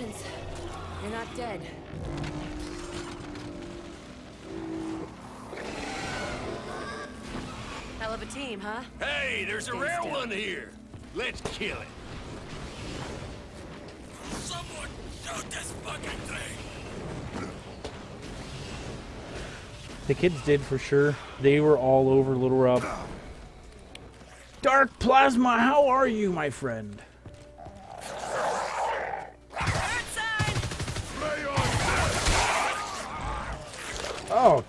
Congratulations. You're not dead. Hell of a team, huh? Hey, there's a Stay rare still. one here. Let's kill it. Someone shoot this fucking thing. The kids did for sure. They were all over Little Rob. Dark Plasma, how are you, my friend?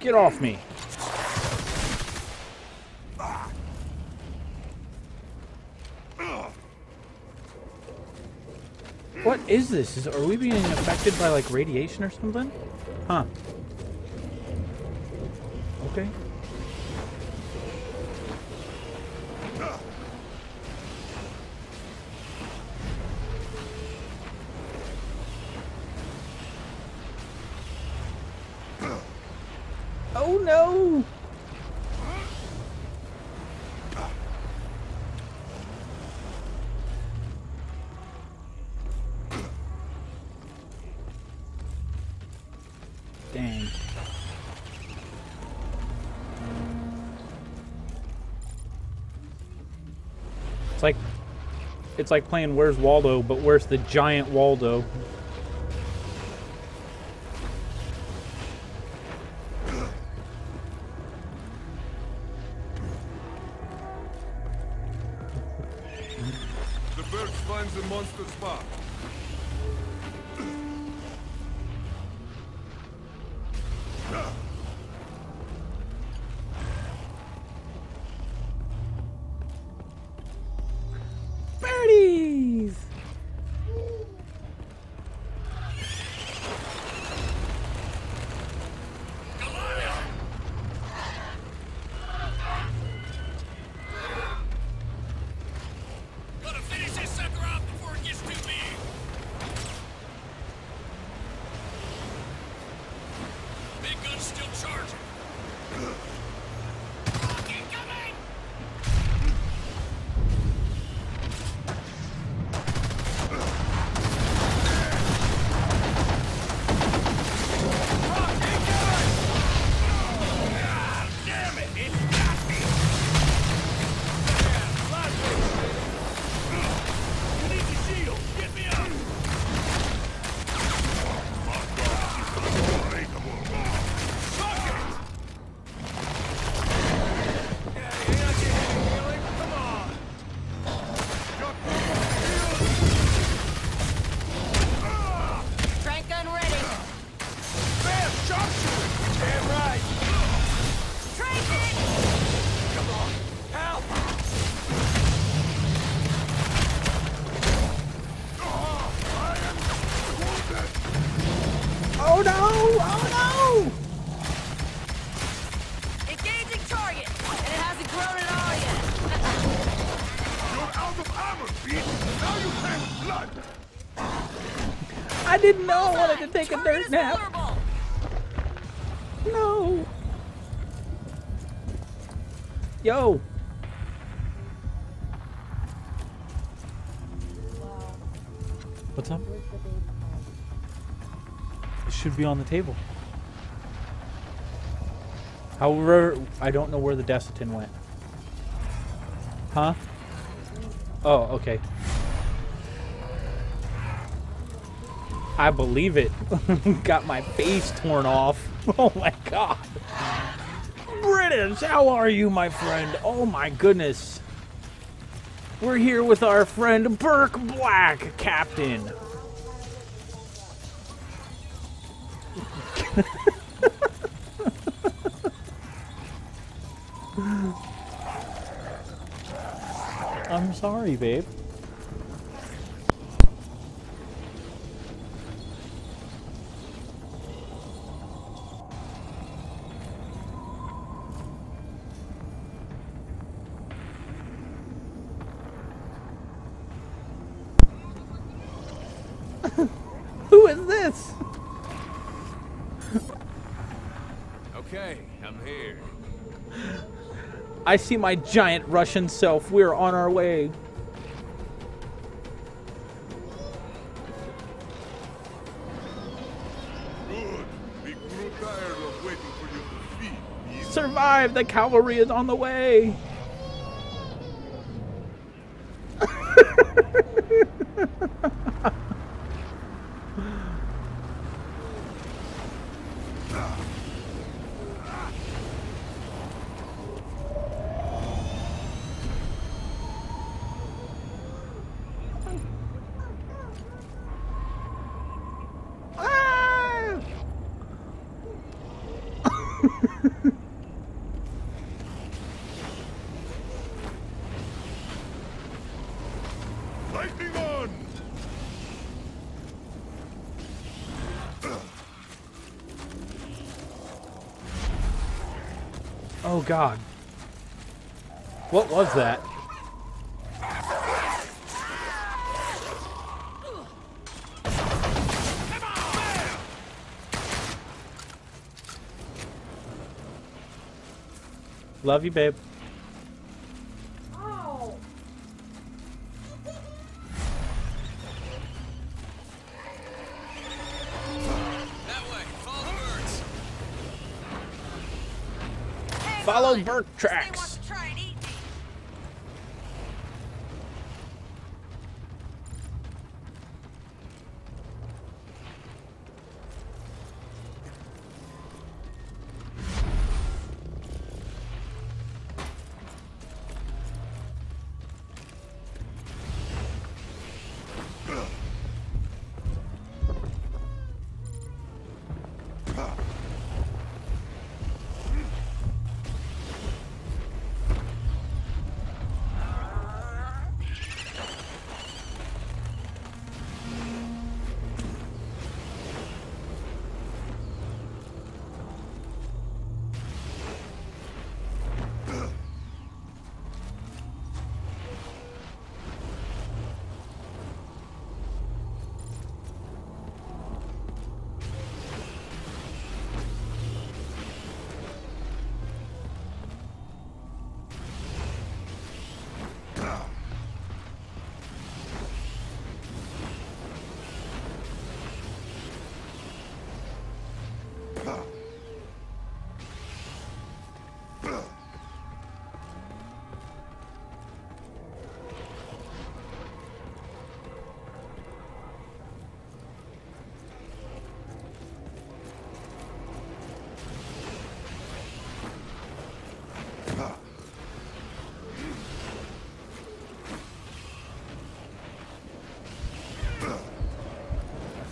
Get off me. What is this? Is, are we being affected by like radiation or something? Huh. It's like playing Where's Waldo, but where's the giant Waldo? I wanted take a Target dirt nap. vulnerable. No. Yo. What's up? It should be on the table. However, I don't know where the Desitin went. Huh? Oh, okay. I believe it. Got my face torn off. Oh my god. British, how are you, my friend? Oh my goodness. We're here with our friend Burke Black, Captain. I'm sorry, babe. Who is this? Okay, I'm here. I see my giant Russian self. We're on our way. Good. We grew tired of waiting for you to feed. Survive! The cavalry is on the way. God. What was that? Love you, babe. Burke tracks.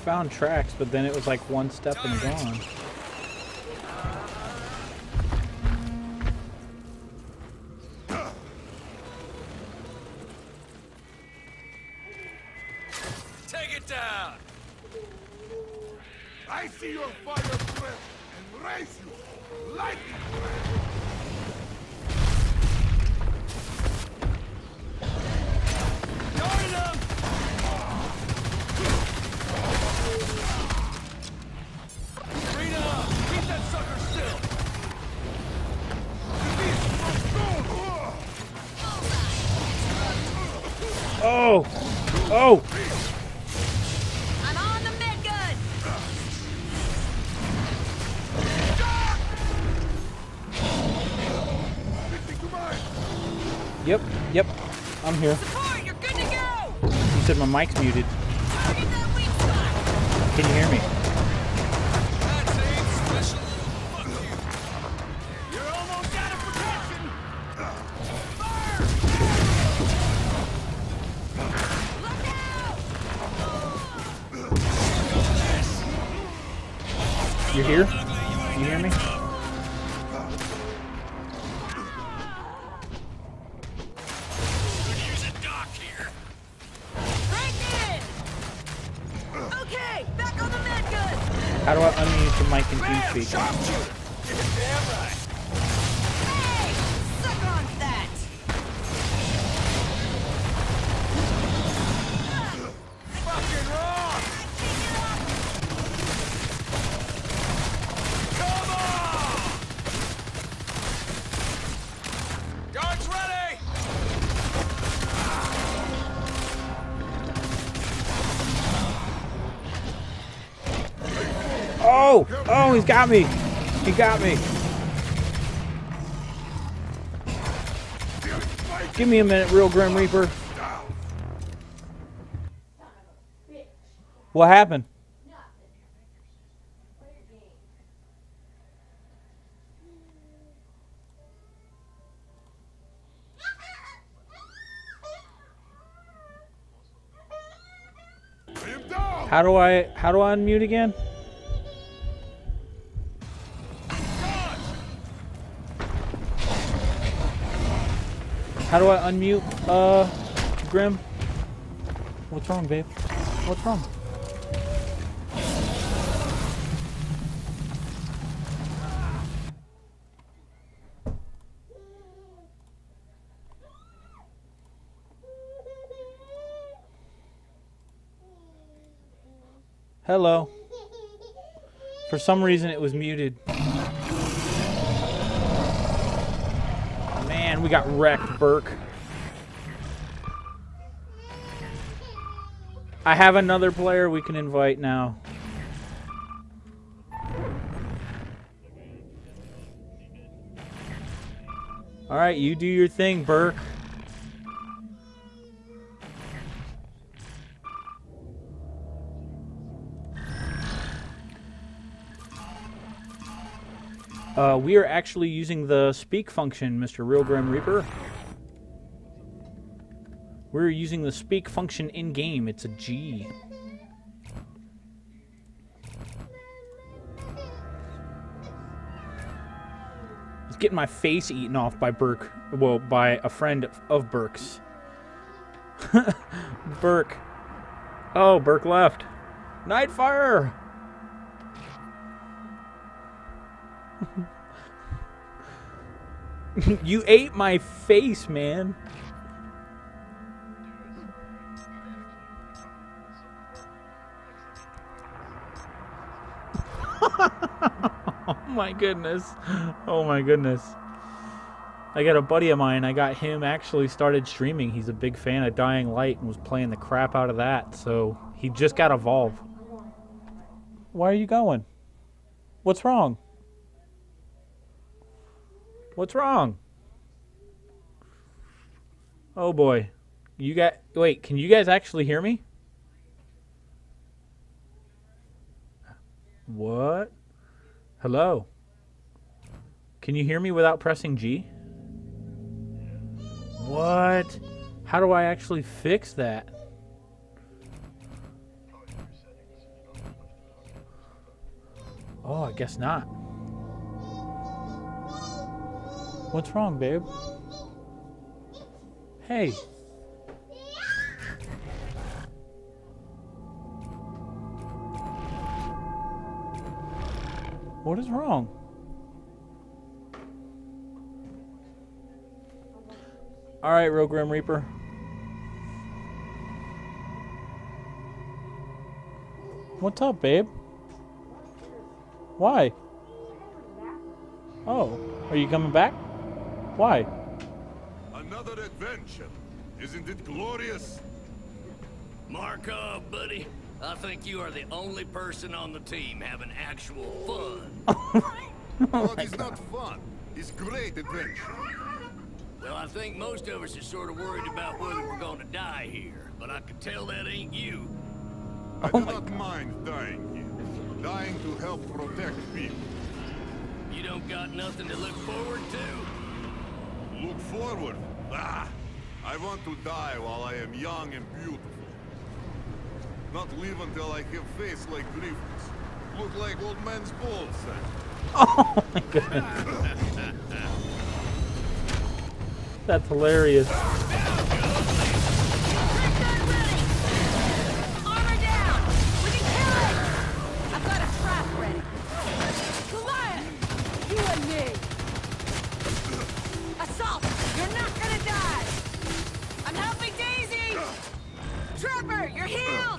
Found tracks, but then it was like one step and gone. Here. Support, you're good to go! You said my mic's muted. Target that weak spot! Can you hear me? Got me! He got me! Give me a minute, real Grim Reaper. What happened? How do I how do I unmute again? How do I unmute uh Grim? What's wrong, babe? What's wrong? Hello. For some reason it was muted. We got wrecked, Burke. I have another player we can invite now. Alright, you do your thing, Burke. Uh, we are actually using the speak function, Mr. Real Grim Reaper. We're using the speak function in game. It's a G. It's getting my face eaten off by Burke. Well, by a friend of Burke's. Burke. Oh, Burke left. Nightfire! you ate my face, man. oh my goodness. Oh my goodness. I got a buddy of mine. I got him actually started streaming. He's a big fan of Dying Light and was playing the crap out of that. So he just got Evolve. Why are you going? What's wrong? What's wrong? Oh boy. You got wait, can you guys actually hear me? What? Hello? Can you hear me without pressing G? What? How do I actually fix that? Oh, I guess not. What's wrong, babe? Hey. What is wrong? All right, Rogue Grim Reaper. What's up, babe? Why? Oh, are you coming back? Why? Another adventure. Isn't it glorious? Markov, buddy. I think you are the only person on the team having actual fun. Oh, it's not fun. It's great adventure. Well, I think most of us are sort of worried about whether we're going to die here, but I can tell that ain't you. I do not mind dying here. Dying to help protect people. You don't got nothing to look forward to? Look forward. Ah! I want to die while I am young and beautiful. Not live until I have face like Griffin. Look like old man's balls. Oh my goodness. That's hilarious. Trapper, you're healed!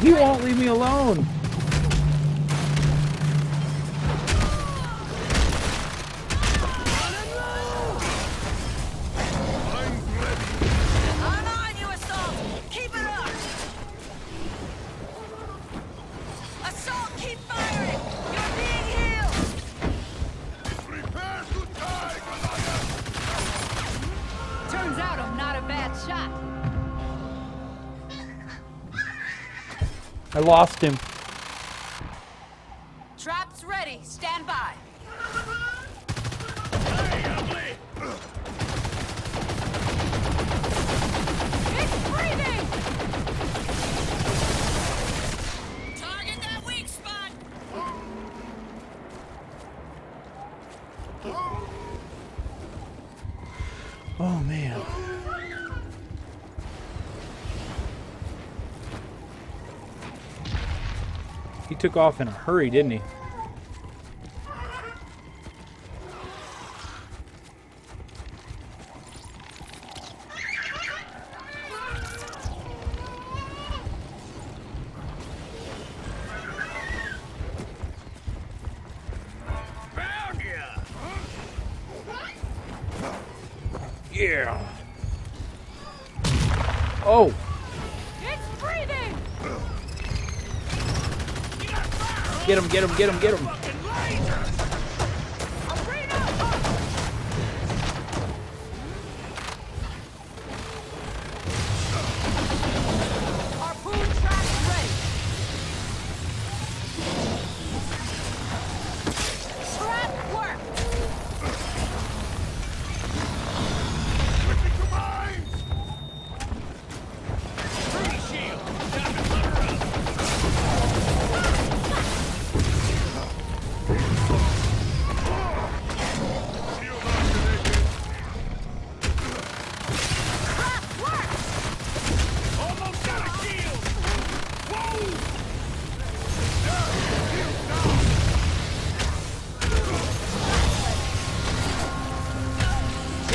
He won't leave me alone. Lost him. Took off in a hurry, didn't he?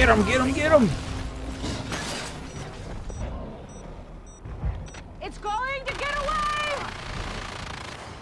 Get him, get him.